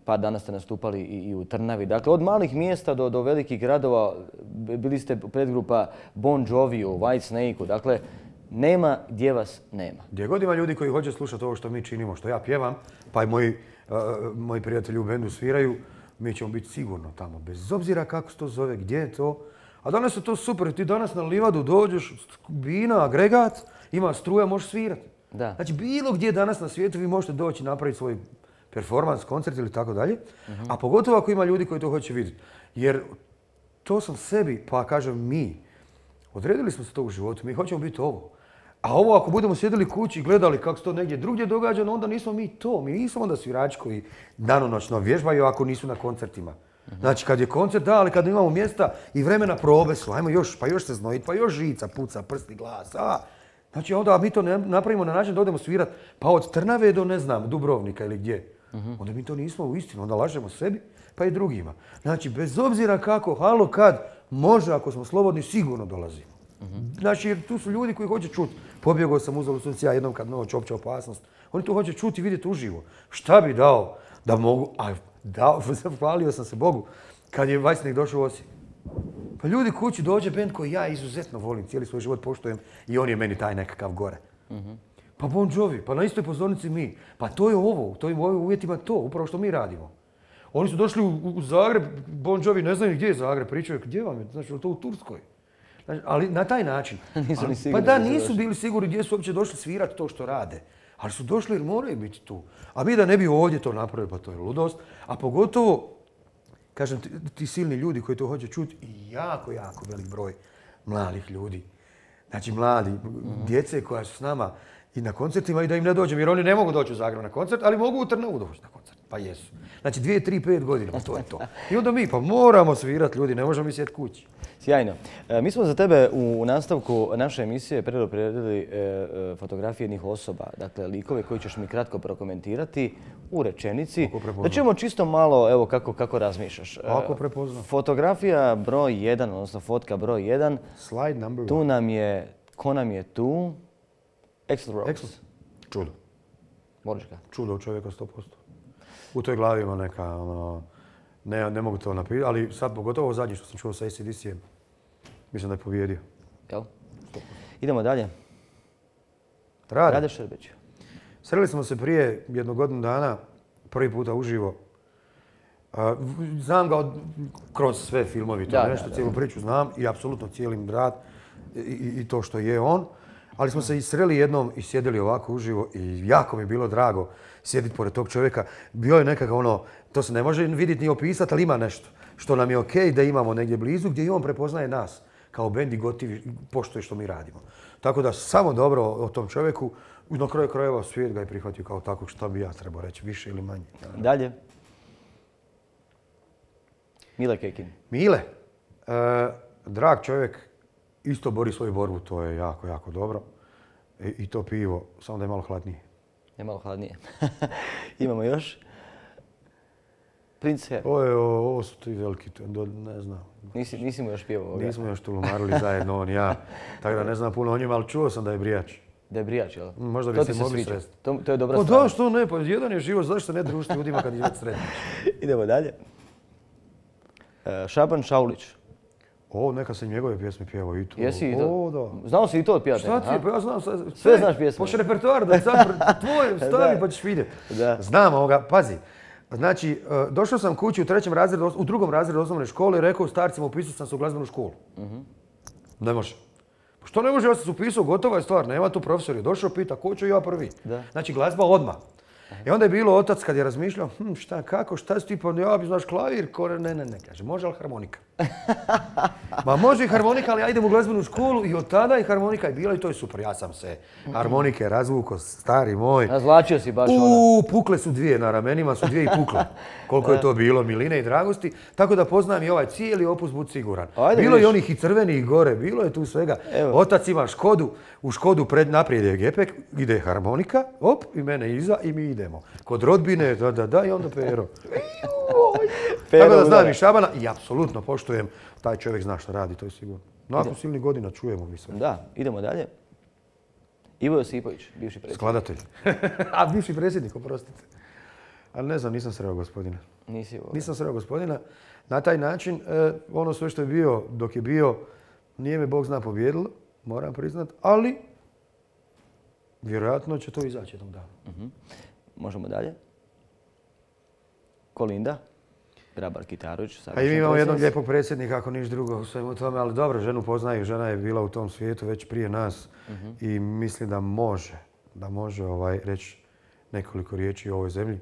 Speaker 1: par dana ste nastupali i, i u Trnavi. Dakle, od malih mjesta do, do velikih gradova bili ste predgrupa Bon Jovi u White Snake-u. Dakle, nema gdje vas nema.
Speaker 5: Gdje god ima ljudi koji hoće slušati ovo što mi činimo, što ja pjevam, pa i moji, uh, moji prijatelji u bendu sviraju, mi ćemo biti sigurno tamo. Bez obzira kako se to zove, gdje je to. A danas je to super, ti danas na livadu dođeš, bina, agregat, ima struja, možeš svirati.
Speaker 1: Da.
Speaker 5: Znači bilo gdje danas na svijetu vi možete doći i napraviti svoj performans, koncert ili tako dalje. A pogotovo ako ima ljudi koji to hoće vidjeti. Jer to sam sebi, pa kažem mi, odredili smo se to u životu, mi hoćemo biti ovo. A ovo ako budemo sjedili kući i gledali kako se to negdje drugdje događa, onda nismo mi to. Mi nismo onda svirači koji danonoćno vježbaju ako nisu na koncertima. Znači kad je koncert, da, ali kad imamo mjesta i vremena probe su, ajmo još, pa još se znojiti, pa još žica, puca, prsti, glas, a. Znači onda mi to ne- napravimo na način da odemo svirat, pa od Trnave do, ne znam, Dubrovnika ili gdje. Onda mi to nismo u istinu, onda lažemo sebi, pa i drugima. Znači, bez obzira kako, halo, kad, može, ako smo slobodni, sigurno dolazimo. Znači, jer tu su ljudi koji hoće čuti. Pobjegao sam uzelo sunce ja jednom kad noć, opća opasnost. Oni to hoće čuti i vidjeti uživo. Šta bi dao da mogu, a dao, hvalio sam se Bogu, kad je Vajsnik došao u Osijek. Pa ljudi kući dođe bend koji ja izuzetno volim, cijeli svoj život poštujem i on je meni taj nekakav gore. Pa Bon Jovi, pa na istoj pozornici mi. Pa to je ovo, u ovim uvjetima to, upravo što mi radimo. Oni su došli u, u Zagreb, Bon Jovi ne znaju gdje je Zagreb, pričaju gdje vam je, znači je to u Turskoj. Znači, ali na taj način.
Speaker 1: Nisu ni sigurni
Speaker 5: Pa da, nisu bili sigurni gdje su uopće došli svirati to što rade. Ali su došli jer moraju biti tu. A mi da ne bi ovdje to napravili, pa to je ludost. A pogotovo, kažem, ti, ti silni ljudi koji to hoće čuti i jako, jako velik broj mladih ljudi. Znači mladi, djece koja su s nama i na koncertima i da im ne dođem, jer oni ne mogu doći u Zagreb na koncert, ali mogu u Trnavu doći na. Pa jesu. Znači dvije, tri, pet godina, pa to je to. I onda mi, pa moramo svirati ljudi, ne možemo mi sjeti kući.
Speaker 1: Sjajno. E, mi smo za tebe u nastavku naše emisije prvo priredili e, e, fotografije jednih osoba, dakle likove koji ćeš mi kratko prokomentirati u rečenici. Da ćemo čisto malo, evo kako, kako razmišljaš.
Speaker 5: Ako prepoznam.
Speaker 1: Fotografija broj 1, odnosno fotka broj 1.
Speaker 5: Slide number
Speaker 1: Tu
Speaker 5: one.
Speaker 1: nam je, ko nam je tu? Axl Rose.
Speaker 5: Axl. Čudo.
Speaker 1: Voliš ga?
Speaker 5: Čudo u čovjeka 100%. U toj glavi ima neka, ono, ne, ne mogu to napisati, ali sad pogotovo ovo zadnje što sam čuo sa ACDC-em, mislim da je pobjedio.
Speaker 1: Jel? Idemo dalje.
Speaker 5: Rade.
Speaker 1: Rade Šerbeću.
Speaker 5: Sreli smo se prije jednog godinu dana, prvi puta uživo. Znam ga od, kroz sve filmovi, to
Speaker 1: Da,
Speaker 5: nešto,
Speaker 1: da.
Speaker 5: cijelu priču znam i apsolutno cijelim rad i- i to što je on. Ali smo se i sreli jednom i sjedili ovako uživo i jako mi je bilo drago sjediti pored tog čovjeka. Bio je nekakav ono, to se ne može vidjeti ni opisati, ali ima nešto što nam je okej da imamo negdje blizu gdje i on prepoznaje nas kao bend i gotivi, poštuje što mi radimo. Tako da samo dobro o, tom čovjeku, na kraju krajeva svijet ga je prihvatio kao takvog, šta bi ja trebao reći, više ili manje.
Speaker 1: Dalje. Mile Kekin.
Speaker 5: Mile, e, drag čovjek, isto bori svoju borbu, to je jako, jako dobro. I, i to pivo, samo da je malo hladnije.
Speaker 1: Je malo hladnije. Imamo još. Prince Harry.
Speaker 5: Ovo, je, ovo su ti veliki, do, ne znam.
Speaker 1: Nisi, nisi mu još pjevao ovoga?
Speaker 5: Nismo još tulumarili zajedno, on i ja. Tako da ne znam puno o njima, ali čuo sam da je brijač.
Speaker 1: Da je brijač, jel?
Speaker 5: Možda bi
Speaker 1: To
Speaker 5: se mogli sresti.
Speaker 1: To, to je dobra
Speaker 5: Pa
Speaker 1: strana.
Speaker 5: da, što ne, pa jedan je život, zašto ne družiti ljudima kad ih već sretniš?
Speaker 1: Idemo dalje. E, Šaban Šaulić.
Speaker 5: O, neka sam njegove pjesme pjevao i tu.
Speaker 1: Jesi i to?
Speaker 5: O, da.
Speaker 1: Znao si i to otpjevati?
Speaker 5: Šta ti je, pa ja znam sve.
Speaker 1: Sve znaš pjesme.
Speaker 5: Pošto repertoar da pr- tvoj stavi pa ćeš vidjeti.
Speaker 1: Da.
Speaker 5: Znam ovoga, pazi. Znači, e, došao sam kući u trećem razredu, u drugom razredu osnovne škole i rekao starcima upisao sam se u glazbenu školu.
Speaker 1: Mhm.
Speaker 5: Ne može. Što ne može, ja sam se upisao, gotova je stvar, nema tu profesor je došao, pita ko ću ja prvi.
Speaker 1: Da.
Speaker 5: Znači glazba odmah. I onda je bilo otac kad je razmišljao, hm, šta, kako, šta si ti, pa ja bi znaš klavir, ko ne, ne, ne, kaže, može ali harmonika. Ma može i harmonika, ali ja idem u glazbenu školu i od tada i harmonika je bila i to je super. Ja sam se harmonike razvuko, stari moj.
Speaker 1: Razvlačio si baš ona.
Speaker 5: U, pukle su dvije, na ramenima su dvije i pukle. Koliko je to bilo, miline i dragosti. Tako da poznam i ovaj cijeli opus bud siguran.
Speaker 1: Ajde,
Speaker 5: bilo je onih i crvenih i gore, bilo je tu svega.
Speaker 1: Evo.
Speaker 5: Otac ima Škodu, u Škodu pred, naprijed je gepek, ide harmonika, op, i mene iza i mi idemo. Kod rodbine, da, da, da, i onda pero.
Speaker 1: Pero
Speaker 5: Tako da znam i Šabana i apsolutno poštujem, taj čovjek zna što radi, to je sigurno. Nakon silnih godina čujemo mi sve.
Speaker 1: Da, idemo dalje. Ivo Josipović, bivši predsjednik.
Speaker 5: Skladatelj. A bivši predsjednik, oprostite. Ali ne znam, nisam sreo gospodina.
Speaker 1: Nisi Ivo.
Speaker 5: Nisam sreo gospodina. Na taj način, e, ono sve što je bio, dok je bio, nije me Bog zna pobjedilo, moram priznat, ali vjerojatno će to izaći jednog dana.
Speaker 1: Mhm. Možemo dalje. Kolinda, Grabar Kitarović.
Speaker 5: A i mi imamo jednog lijepog predsjednika, ako niš drugo u svemu tome, ali dobro, ženu poznaju, žena je bila u tom svijetu već prije nas
Speaker 1: Mhm.
Speaker 5: i mislim da može, da može ovaj, reći nekoliko riječi o ovoj zemlji.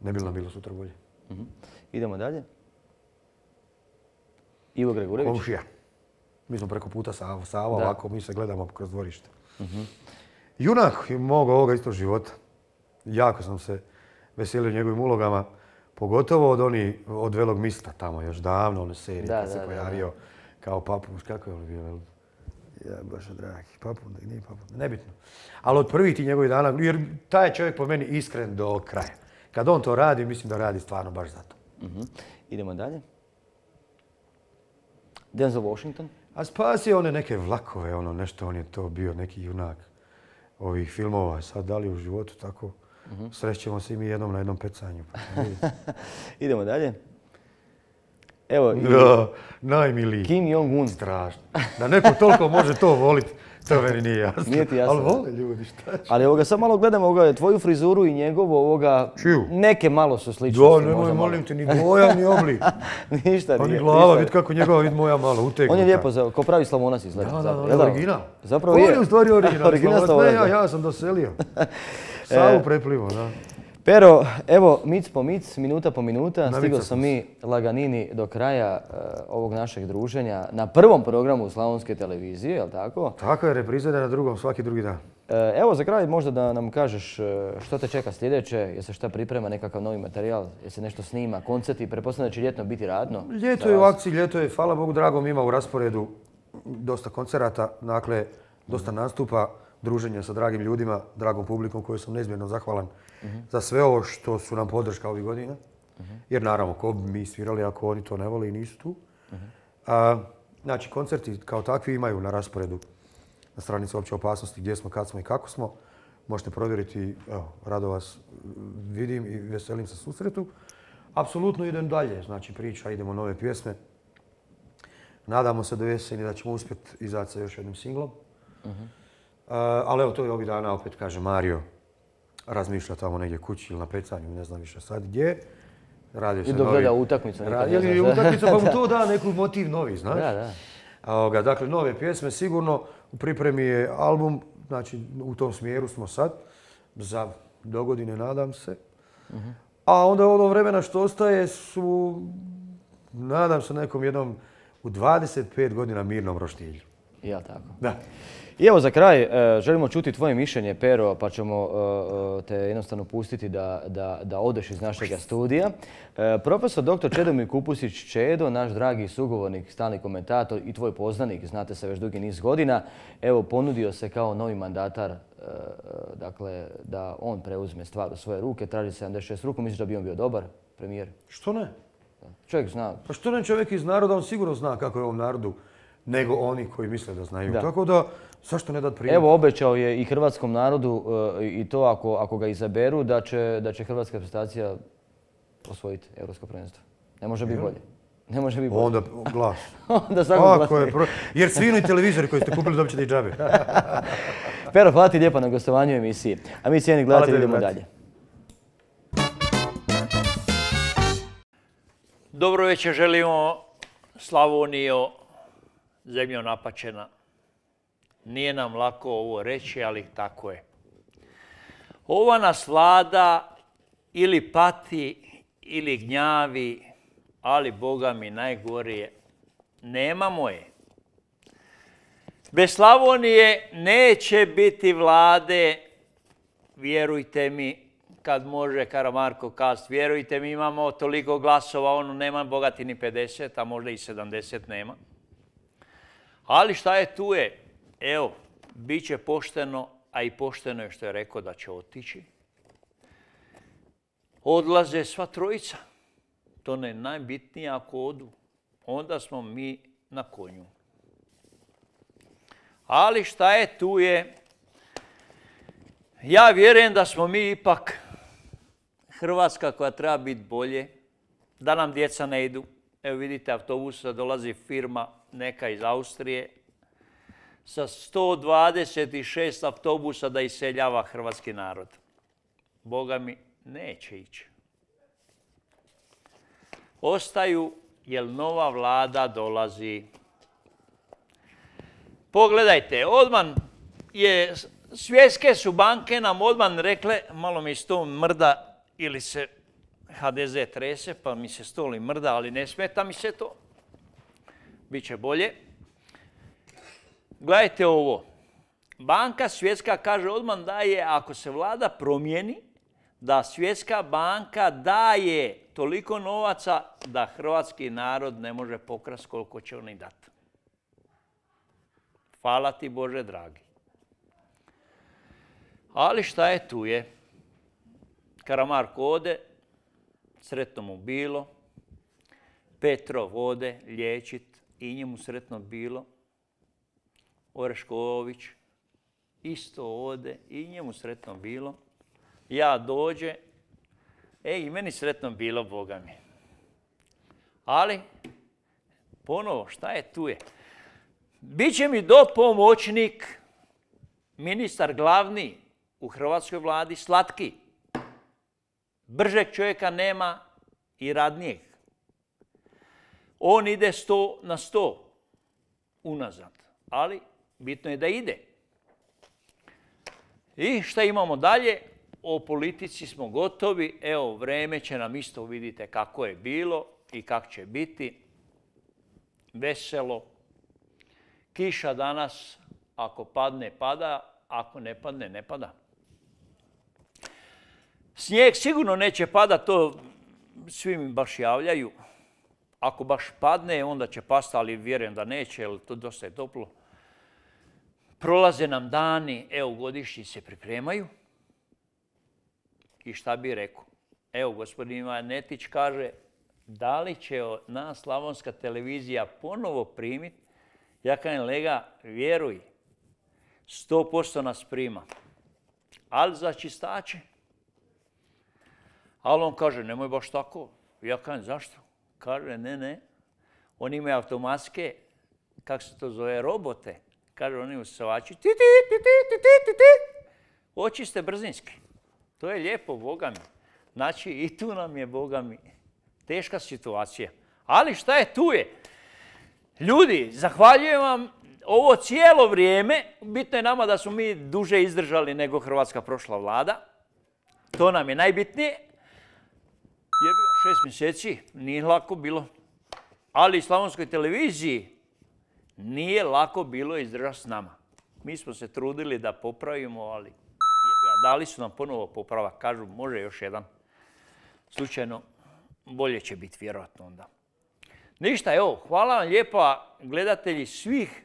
Speaker 5: Ne bi nam bilo sutra bolje.
Speaker 1: Mhm. Idemo dalje. Ivo Gregurević.
Speaker 5: Komšija. Mi smo preko puta Sava, Sava
Speaker 1: Da.
Speaker 5: ovako, mi se gledamo kroz dvorište.
Speaker 1: Mhm.
Speaker 5: Junak mog ovoga isto života. Jako sam se veselio njegovim ulogama, pogotovo od oni, od Velog mista tamo, još davno, one serije
Speaker 1: Da,
Speaker 5: kad se
Speaker 1: da, da,
Speaker 5: pojavio kao papuš, kako je on bio? Ja, baš dragi, papun, nije papun, nebitno. Ali od prvih ti njegovih dana, jer taj je čovjek po meni iskren do kraja. Kad on to radi, mislim da radi stvarno baš zato.
Speaker 1: Mhm. Idemo dalje. Denzel Washington.
Speaker 5: A spasio one neke vlakove, ono nešto, on je to bio neki junak ovih filmova. Sad da li u životu tako
Speaker 1: Mhm.
Speaker 5: srećemo se i mi jednom na jednom pecanju. pa.
Speaker 1: Idemo dalje. Evo, i
Speaker 5: Da, najmiliji.
Speaker 1: Kim Jong-un.
Speaker 5: Strašno. Da neko toliko može to voliti, to meni nije jasno.
Speaker 1: Nije ti jasno.
Speaker 5: Ali vole ljudi, šta će?
Speaker 1: Ali ovoga, sad malo gledamo ovoga, tvoju frizuru i njegovu ovoga...
Speaker 5: Čiju?
Speaker 1: Neke malo su slične.
Speaker 5: Da, nemoj, molim te, ni boja, ni oblik.
Speaker 1: ništa
Speaker 5: Pa
Speaker 1: nije.
Speaker 5: ni glava, vidi kako njegova, vidi moja malo utegnuta.
Speaker 1: On je lijepo, za, ko pravi slavonac izgleda.
Speaker 5: Da, da, je
Speaker 1: da?
Speaker 5: original.
Speaker 1: Zapravo
Speaker 5: On
Speaker 1: je.
Speaker 5: je u stvari original.
Speaker 1: original
Speaker 5: Slavonac. Ne, ja, ja sam doselio.
Speaker 1: E,
Speaker 5: Savu preplivo, da.
Speaker 1: Pero, evo, mic po mic, minuta po minuta, stigao
Speaker 5: smo
Speaker 1: sam mi laganini do kraja e, ovog našeg druženja na prvom programu Slavonske televizije, jel tako?
Speaker 5: Tako je, reprizira na drugom, svaki drugi dan.
Speaker 1: E, evo za kraj možda da nam kažeš e, što te čeka sljedeće, je se šta priprema, nekakav novi materijal, je se nešto snima, koncerti, pretpostavljam da će ljetno biti radno.
Speaker 5: Ljeto je u akciji, ljeto je, hvala Bogu dragom, ima u rasporedu dosta koncerata, dakle, dosta nastupa, druženja sa dragim ljudima, dragom publikom koju sam neizmjerno zahvalan za sve ovo što su nam podrška ovih godina. Jer naravno, ko bi mi svirali ako oni to ne vole i nisu tu. A, znači, koncerti kao takvi imaju na rasporedu na stranici opće opasnosti gdje smo, kad smo i kako smo. Možete provjeriti, evo, rado vas vidim i veselim se susretu. Apsolutno idem dalje, znači priča, idemo nove pjesme. Nadamo se do jeseni da ćemo uspjeti izaći sa još jednim singlom. Uh, ali evo, to je ovih dana, opet kaže Mario, razmišlja tamo negdje kući ili na pecanju, ne znam više sad gdje. Radio se
Speaker 1: I dok
Speaker 5: novi...
Speaker 1: gleda utakmicu,
Speaker 5: ili utakmica, pa mu to da neku motiv novi, znaš.
Speaker 1: Da, da.
Speaker 5: Ovoga, dakle, nove pjesme sigurno. U pripremi je album, znači u tom smjeru smo sad. Za dogodine, nadam se.
Speaker 1: Mhm.
Speaker 5: A onda ono vremena što ostaje su, nadam se nekom jednom u 25 godina mirnom roštilju.
Speaker 1: Jel tako?
Speaker 5: Da.
Speaker 1: I evo za kraj, e, želimo čuti tvoje mišljenje, Pero, pa ćemo e, e, te jednostavno pustiti da, da, da odeš iz našega studija. Profesor dr. Čedomir Kupusić Čedo, naš dragi sugovornik, stalni komentator i tvoj poznanik, znate se već dugi niz godina, evo ponudio se kao novi mandatar, dakle da on preuzme stvar u svoje ruke, traži 76 ruku, misliš da bi on bio dobar premijer?
Speaker 5: Što ne?
Speaker 1: Čovjek zna.
Speaker 5: Pa što ne čovjek iz naroda, on sigurno zna kako je ovom narodu nego oni koji misle da znaju.
Speaker 1: Da.
Speaker 5: Tako da, zašto ne dat primjer?
Speaker 1: Evo, obećao je i hrvatskom narodu e, i to ako, ako ga izaberu, da će, da će hrvatska reprezentacija osvojiti europsko prvenstvo. Ne može biti bolje. Ne može biti bolje.
Speaker 5: Onda glas.
Speaker 1: Onda svakog
Speaker 5: Ako
Speaker 1: glasa.
Speaker 5: je pro... Jer svi oni televizori koji ste kupili dobit ćete i džabe.
Speaker 1: Pero, hvala ti lijepo na gostovanju emisiji. A mi cijeni gledatelji idemo dalje.
Speaker 3: Dobro večer želimo Slavoniju, zemljo napačena. Nije nam lako ovo reći, ali tako je. Ova nas vlada ili pati ili gnjavi, ali Boga mi najgorije, nemamo je. Bez Slavonije neće biti vlade, vjerujte mi, kad može Karamarko kast, vjerujte mi imamo toliko glasova, ono nema bogati ni 50, a možda i 70 nema. Ali šta je tu je? Evo, bit će pošteno, a i pošteno je što je rekao da će otići. Odlaze sva trojica. To ne je najbitnije ako odu. Onda smo mi na konju. Ali šta je tu je? Ja vjerujem da smo mi ipak Hrvatska koja treba biti bolje, da nam djeca ne idu. Evo vidite, autobusa dolazi firma neka iz Austrije sa 126 autobusa da iseljava hrvatski narod. Boga mi neće ići. Ostaju jer nova vlada dolazi. Pogledajte, odman je, svjetske su banke nam odman rekle, malo mi to mrda ili se HDZ trese, pa mi se stoli mrda, ali ne smeta mi se to. Biće bolje. Gledajte ovo. Banka svjetska kaže odmah daje, ako se vlada promijeni, da svjetska banka daje toliko novaca da hrvatski narod ne može pokrast koliko će oni dati. Hvala ti Bože dragi. Ali šta je tu je? Karamarko ode, sretno mu bilo, Petrov ode liječit i njemu sretno bilo, Orešković isto ode i njemu sretno bilo, ja dođe, e i meni sretno bilo, Boga mi. Ali, ponovo, šta je tu je? Biće mi do pomoćnik, ministar glavni u hrvatskoj vladi, slatki. Bržeg čovjeka nema i radnijeg. On ide sto na sto unazad, ali bitno je da ide. I šta imamo dalje? O politici smo gotovi. Evo, vreme će nam isto vidite kako je bilo i kako će biti. Veselo. Kiša danas, ako padne, pada. Ako ne padne, ne pada. Snijeg sigurno neće pada, to svi mi baš javljaju. Ako baš padne, onda će pasti, ali vjerujem da neće, jer to dosta je toplo. Prolaze nam dani, evo godišnji se pripremaju. I šta bi rekao? Evo, gospodin Ivan Netić kaže, da li će nas slavonska televizija ponovo primiti? Ja kažem, lega, vjeruj, 100% nas prima. Ali za čistače. Ali on kaže, nemoj baš tako. Ja kažem, zašto? Kaže, ne, ne. Oni imaju automatske, kako se to zove, robote. Kaže, oni usavači, ti, ti, ti, ti, ti, ti, ti. Očiste brzinski. To je lijepo, Boga mi. Znači, i tu nam je, Boga mi, teška situacija. Ali šta je tu je? Ljudi, zahvaljujem vam ovo cijelo vrijeme. Bitno je nama da smo mi duže izdržali nego Hrvatska prošla vlada. To nam je najbitnije. Je bilo šest mjeseci, nije lako bilo. Ali Slavonskoj televiziji nije lako bilo izdržati s nama. Mi smo se trudili da popravimo, ali dali su nam ponovo popravak. Kažu, može još jedan. Slučajno, bolje će biti vjerojatno onda. Ništa, evo, hvala vam lijepa gledatelji svih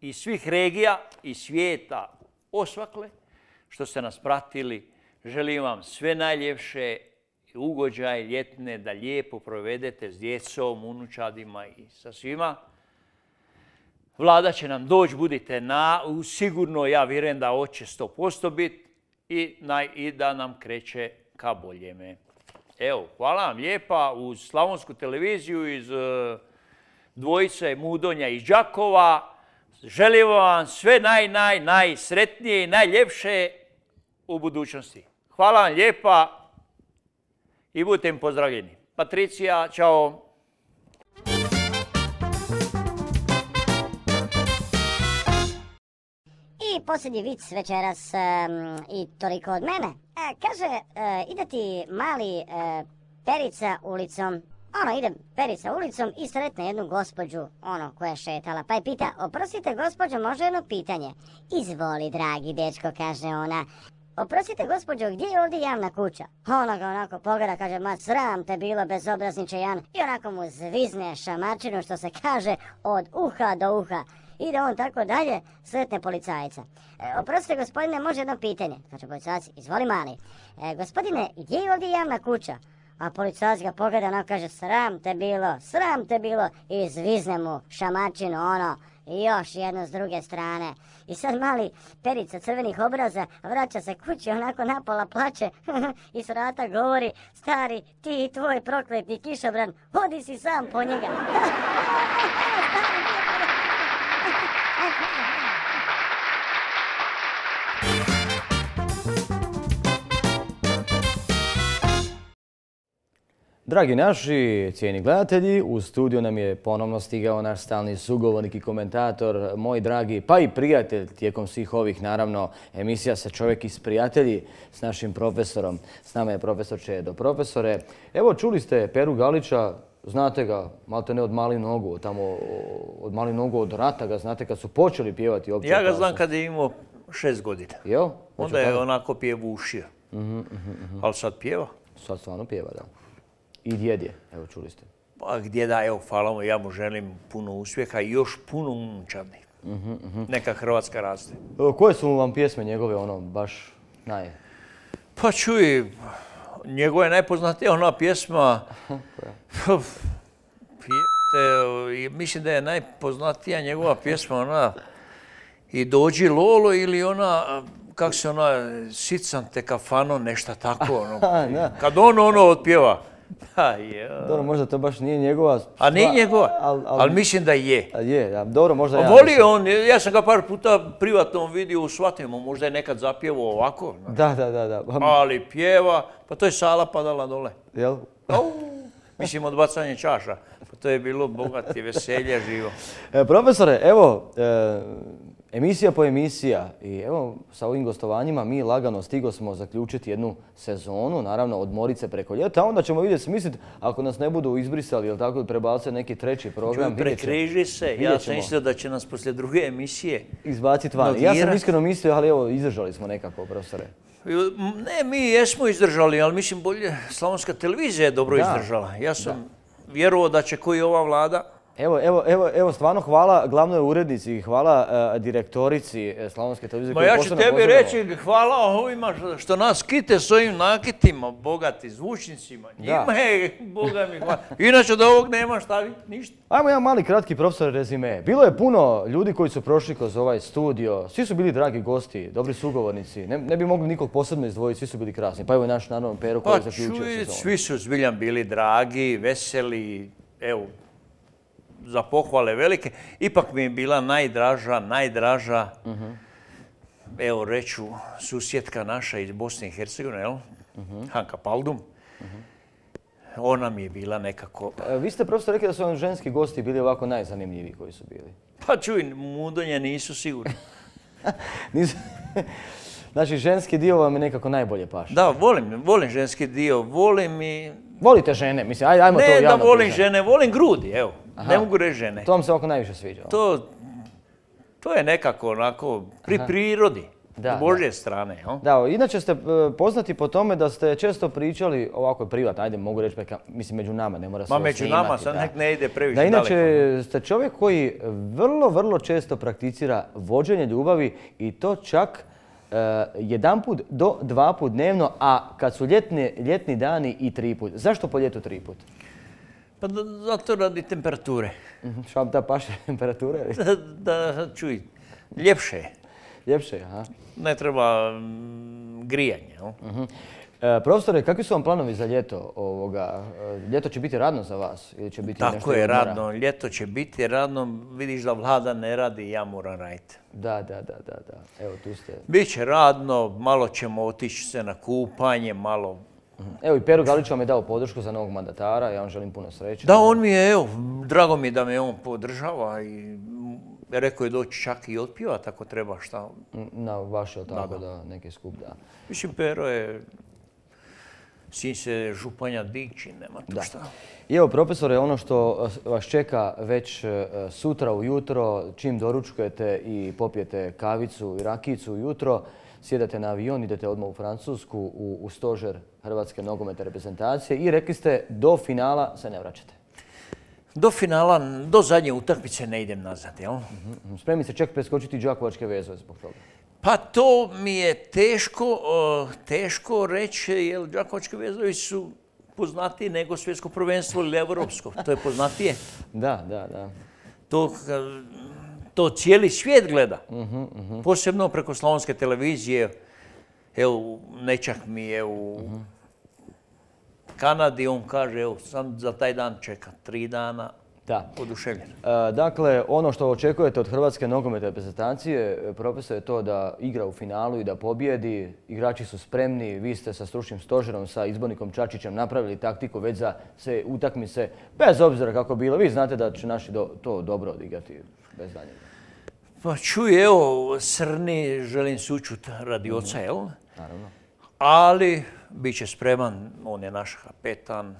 Speaker 3: i svih regija i svijeta osvakle što ste nas pratili. Želim vam sve najljepše ugođaje ljetne da lijepo provedete s djecom, unučadima i sa svima. Vlada će nam doći, budite na, sigurno ja vjerujem da hoće 100% biti i, i da nam kreće ka boljeme. Evo, hvala vam lijepa uz Slavonsku televiziju iz e, dvojice Mudonja i Đakova. Želim vam sve naj, naj, najsretnije i najljepše u budućnosti. Hvala vam lijepa i budite im pozdravljeni. Patricija, čao.
Speaker 2: Posljednji vic večeras i toliko od mene. E, kaže, e, ide ti mali e, Perica ulicom, ono, ide Perica ulicom i sretne jednu gospođu, ono, koja je šetala, pa je pita, oprostite gospođo, može jedno pitanje? Izvoli, dragi dečko, kaže ona. Oprostite gospođo, gdje je ovdje javna kuća? Ona ga onako pogleda, kaže, ma sram te bilo bezobrazniče Jan. I onako mu zvizne šamačinu, što se kaže, od uha do uha. Ide on tako dalje, sretne policajca. E, oprostite gospodine, može jedno pitanje. Kaže policajac, izvoli mali. E, gospodine, gdje je ovdje javna kuća? A policajac ga pogleda, onako kaže, sram te bilo, sram te bilo. I zvizne mu šamačinu, ono, još jedno s druge strane. I sad mali perica crvenih obraza vraća se kući, onako napola plače i s govori, stari, ti i tvoj prokletni kišobran, odi si sam po njega.
Speaker 1: Dragi naši, cijeni gledatelji, u studiju nam je ponovno stigao naš stalni sugovornik i komentator, moj dragi, pa i prijatelj tijekom svih ovih, naravno, emisija sa čovjek iz prijatelji s našim profesorom. S nama je profesor Čedo. Profesore, evo čuli ste Peru Galića, znate ga, malte ne od mali nogu, tamo od mali nogu od rata ga znate kad su počeli pjevati opće
Speaker 3: Ja ga znam kad je imao šest godina.
Speaker 1: Jel?
Speaker 3: Onda je onako pjevušio.
Speaker 1: Mhm, mhm, mhm.
Speaker 3: Ali sad pjeva.
Speaker 1: Sad stvarno pjeva, da. I djed je, evo čuli ste.
Speaker 3: Pa gdje da, evo, hvala mu, ja mu želim puno uspjeha i još puno unčadi.
Speaker 1: Mhm, mhm.
Speaker 3: Neka Hrvatska raste.
Speaker 1: Koje su vam pjesme njegove, ono, baš naj...
Speaker 3: Pa čuj, njegova je najpoznatija ona pjesma... Pijete, mislim da je najpoznatija njegova pjesma ona I dođi Lolo ili ona, kak se ona, sicam te kafano, nešto tako. Ono. Kad on ono otpjeva. Pa je.
Speaker 1: Dobro, možda to baš nije njegova...
Speaker 3: A nije njegova,
Speaker 1: al- al-
Speaker 3: ali mislim da je.
Speaker 1: A je, da, dobro, možda ja. Mislim.
Speaker 3: on, ja sam ga par puta privatno vidio u Svatimo, možda je nekad zapjevao ovako, znaš.
Speaker 1: Da, da, da, da.
Speaker 3: Ali pjeva, pa to je sala padala dole.
Speaker 1: Jel?
Speaker 3: Au, mislim odbacanje čaša, pa to je bilo bogati, veselje živo.
Speaker 1: E, profesore, evo, e, emisija po emisija i evo sa ovim gostovanjima mi lagano stigo smo zaključiti jednu sezonu, naravno od Morice preko ljeta, a onda ćemo vidjeti smisliti ako nas ne budu izbrisali ili tako prebaciti neki treći program.
Speaker 3: Prekriži se, ja sam mislio da će nas poslije druge emisije
Speaker 1: Izbaciti van. Ja sam iskreno mislio, ali evo, izdržali smo nekako, profesore.
Speaker 3: Ne, mi jesmo izdržali, ali mislim bolje, Slavonska televizija je dobro
Speaker 1: Da,
Speaker 3: izdržala. Ja sam vjerovao da će koji ova vlada,
Speaker 1: Evo, evo, evo, evo, stvarno hvala glavnoj urednici, hvala e, direktorici e, Slavonske televizije.
Speaker 3: Ma ja ću tebi reći hvala ovima što- nas kite s ovim nakitima, bogati zvučnicima. Njima je, boga mi hvala. Inače da ovog nema šta vi, ništa.
Speaker 1: Ajmo jedan mali kratki profesor rezime. Bilo je puno ljudi koji su prošli kroz ovaj studio. Svi su bili dragi gosti, dobri sugovornici. Ne, ne bi mogli nikog posebno izdvojiti, svi su bili krasni. Pa evo i naš naravno Pero koji
Speaker 3: Pa
Speaker 1: je zaključio
Speaker 3: čuj,
Speaker 1: sezonu.
Speaker 3: svi su zbiljan bili dragi, veseli, evo, za pohvale velike. Ipak mi je bila najdraža, najdraža, evo reću, susjetka naša iz Bosne i Hercegovine, jel? Hanka Paldum. Ona mi je bila nekako...
Speaker 1: E, Vi ste profesor rekli da su vam ženski gosti bili ovako najzanimljiviji koji su bili.
Speaker 3: Pa čuj, mudonje nisu sigurni.
Speaker 1: Nisu... Znači, ženski dio vam je nekako najbolje paše.
Speaker 3: Da, volim, volim ženski dio, volim i...
Speaker 1: Volite žene, mislim, aj, ajmo to
Speaker 3: Ne da
Speaker 1: javno
Speaker 3: volim žene, volim grudi, evo.
Speaker 1: Aha.
Speaker 3: Ne mogu reći žene.
Speaker 1: To vam se ovako najviše sviđa.
Speaker 3: To, to je nekako onako pri
Speaker 1: Aha.
Speaker 3: prirodi,
Speaker 1: Da,
Speaker 3: Božje strane. jel?
Speaker 1: Da, inače ste e, poznati po tome da ste često pričali ovako privatno, ajde mogu reći, mislim među nama, ne mora se
Speaker 3: Ma među nama, sad
Speaker 1: da.
Speaker 3: nek ne ide previše
Speaker 1: Da, inače
Speaker 3: daleko.
Speaker 1: ste čovjek koji vrlo, vrlo često prakticira vođenje ljubavi i to čak e, jedanput do dva put dnevno, a kad su ljetni, ljetni dani i tri put. Zašto po ljetu tri put?
Speaker 3: Pa zato radi temperature.
Speaker 1: Šta vam ta paše temperature?
Speaker 3: Da, da, čuj, ljepše je.
Speaker 1: Ljepše, je, aha.
Speaker 3: Ne treba mm, grijanje.
Speaker 1: Mhm. E, profesore, kakvi su vam planovi za ljeto ovoga? E, Ljeto će biti radno za vas ili će biti nešto
Speaker 3: Tako je,
Speaker 1: odmora?
Speaker 3: radno. Ljeto će biti radno. Vidiš da vlada ne radi, ja moram raditi.
Speaker 1: Da, da, da, da, da. Evo tu ste.
Speaker 3: Biće radno, malo ćemo otići se na kupanje, malo...
Speaker 1: Evo i Pero Galić vam je dao podršku za novog mandatara, ja vam želim puno sreće.
Speaker 3: Da, on mi je, evo, drago mi je da me on podržava i mm, rekao je doći čak i otpjevati ako treba šta.
Speaker 1: Na vaš, jel tako,
Speaker 3: Da,
Speaker 1: da, neki skup, da.
Speaker 3: Mislim, Pero je, sin se županja dići, nema tu
Speaker 1: Da.
Speaker 3: šta.
Speaker 1: I evo, profesore, ono što eh, vas čeka već eh, sutra ujutro, čim doručkujete i popijete kavicu i rakicu ujutro, sjedate na avion, idete odmah u Francusku, u, u stožer Hrvatske nogometne reprezentacije i rekli ste do finala se ne vraćate.
Speaker 3: Do finala, do zadnje utakmice ne idem nazad, jel?
Speaker 1: Mhm, Spremni se čak preskočiti Đakovačke vezove zbog toga.
Speaker 3: Pa to mi je teško, teško reći, jer Đakovački vezovi su poznatiji nego svjetsko prvenstvo ili evropsko. To je poznatije.
Speaker 1: Da, da, da.
Speaker 3: To, to cijeli svijet gleda.
Speaker 1: Mhm, mhm.
Speaker 3: Posebno preko slavonske televizije. Evo, nečak mi je u Kanadi, on kaže, evo, sam za taj dan čeka tri dana.
Speaker 1: Da.
Speaker 3: Oduševljen.
Speaker 1: E, Dakle, ono što očekujete od Hrvatske nogometne reprezentacije, e, profesor, je to da igra u finalu i da pobjedi. Igrači su spremni, vi ste sa stručnim stožerom, sa izbornikom Čačićem napravili taktiku već za sve utakmice, bez obzira kako bilo. Vi znate da će naši do- to dobro odigrati bez daljnjega.
Speaker 3: Pa čuj, evo, Srni želim sučut radi oca, jel?
Speaker 1: Naravno.
Speaker 3: Ali bit će spreman, on je naš kapetan,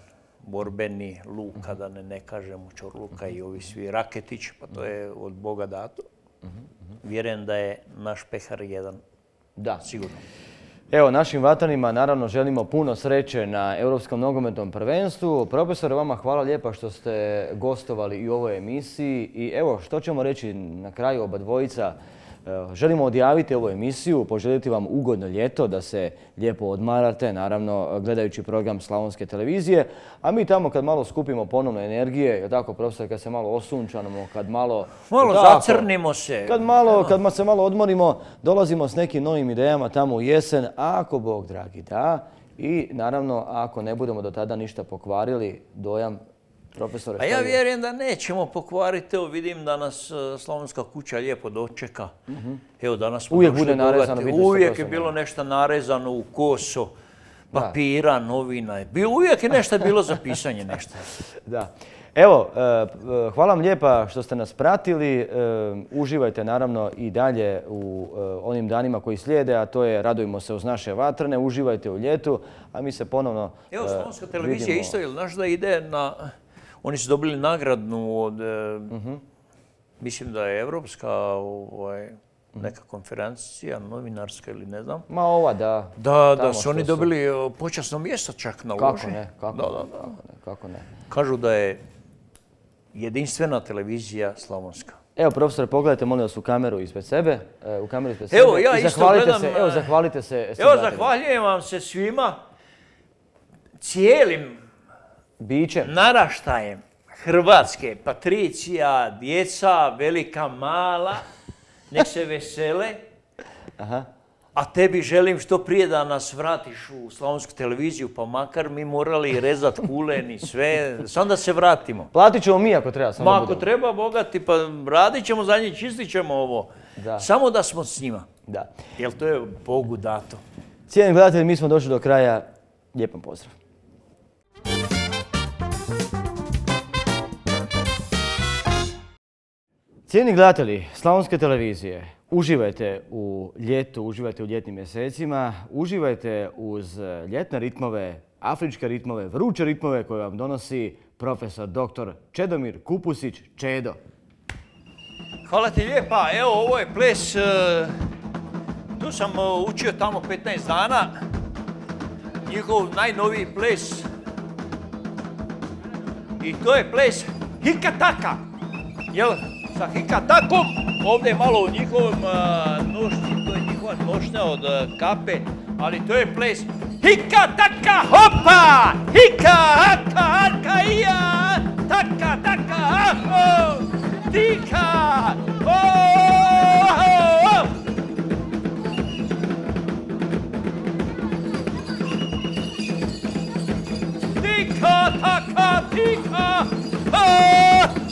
Speaker 3: borbeni, Luka, da ne, ne kažemo Čorluka i ovi svi Raketić, pa to je od Boga dato. Vjerujem da je naš pehar jedan.
Speaker 1: Da.
Speaker 3: Sigurno.
Speaker 1: Evo, našim vatanima naravno želimo puno sreće na Europskom nogometnom prvenstvu. Profesore, vama hvala lijepa što ste gostovali i u ovoj emisiji. I evo, što ćemo reći na kraju oba dvojica? Želimo odjaviti ovu emisiju, poželjeti vam ugodno ljeto, da se lijepo odmarate, naravno gledajući program Slavonske televizije. A mi tamo kad malo skupimo ponovno energije, je tako profesor, kad se malo osunčanimo, kad malo...
Speaker 3: Malo
Speaker 1: Tako.
Speaker 3: zacrnimo se.
Speaker 1: Kad malo, kad se malo odmorimo, dolazimo s nekim novim idejama tamo u jesen, ako Bog dragi da. I naravno, ako ne budemo do tada ništa pokvarili, dojam profesore.
Speaker 3: A ja vjerujem da nećemo pokvariti. Evo vidim da nas e, Slavonska kuća lijepo dočeka. Evo danas smo
Speaker 1: Mhm. Uvijek bude narezano,
Speaker 3: Uvijek je bilo nešto narezano u koso, papira, novina. Bilo, uvijek je nešto bilo za pisanje nešto.
Speaker 1: Da. Evo, e, p- hvala vam lijepa što ste nas pratili. E, Uživajte naravno i dalje u e, onim danima koji slijede, a to je radujmo se uz naše vatrne, uživajte u ljetu, a mi se ponovno
Speaker 3: Evo,
Speaker 1: e,
Speaker 3: Slavonska televizija
Speaker 1: vidimo.
Speaker 3: isto, jel znaš da ide na... Oni su dobili nagradnu od...
Speaker 1: Mhm.
Speaker 3: Mislim da je evropska ovaj, neka konferencija, novinarska ili ne znam.
Speaker 1: Ma ova, da.
Speaker 3: Da, da su oni dobili e, počasno mjesto čak na
Speaker 1: Kako ne, kako
Speaker 3: da, da, da.
Speaker 1: kako ne, kako ne.
Speaker 3: Kažu da je jedinstvena televizija slavonska.
Speaker 1: Evo, profesore, pogledajte molim vas u kameru ispred sebe. e, U kameru ispred sebe.
Speaker 3: Evo, ja
Speaker 1: i
Speaker 3: isto gledam...
Speaker 1: Se, evo, zahvalite se.
Speaker 3: Evo, zahvaljujem vam se svima, cijelim
Speaker 1: Bićem.
Speaker 3: naraštajem Hrvatske, Patricija, djeca, velika, mala, nek se vesele.
Speaker 1: Aha.
Speaker 3: A tebi želim što prije da nas vratiš u slavonsku televiziju, pa makar mi morali rezat kulen i sve, samo da se vratimo.
Speaker 1: Platit ćemo mi ako treba. Samo
Speaker 3: Ma ako
Speaker 1: budemo.
Speaker 3: treba, bogati, pa radit ćemo za njih, čistit ćemo ovo.
Speaker 1: Da.
Speaker 3: Samo da smo s njima.
Speaker 1: Da.
Speaker 3: Jer to je Bogu dato.
Speaker 1: Cijeni gledatelji, mi smo došli do kraja. Lijepan pozdrav. Cijeni gledatelji Slavonske televizije, uživajte u ljetu, uživajte u ljetnim mjesecima, uživajte uz ljetne ritmove, afričke ritmove, vruće ritmove koje vam donosi profesor dr. Čedomir Kupusić Čedo.
Speaker 3: Hvala ti lijepa. Evo, ovo je ples, e, tu sam e, učio tamo 15 dana. Njihov najnoviji ples. I to je ples Hikataka. Jel, sa Hikatakom, ovdje je malo u njihovom e, nošnji, to je njihova nošnja od e, kape, ali to je ples Hikataka hopa! Hika, haka, haka, ija! Taka, taka, aho! Tika! Oh! Tika, taka, tika! Oh!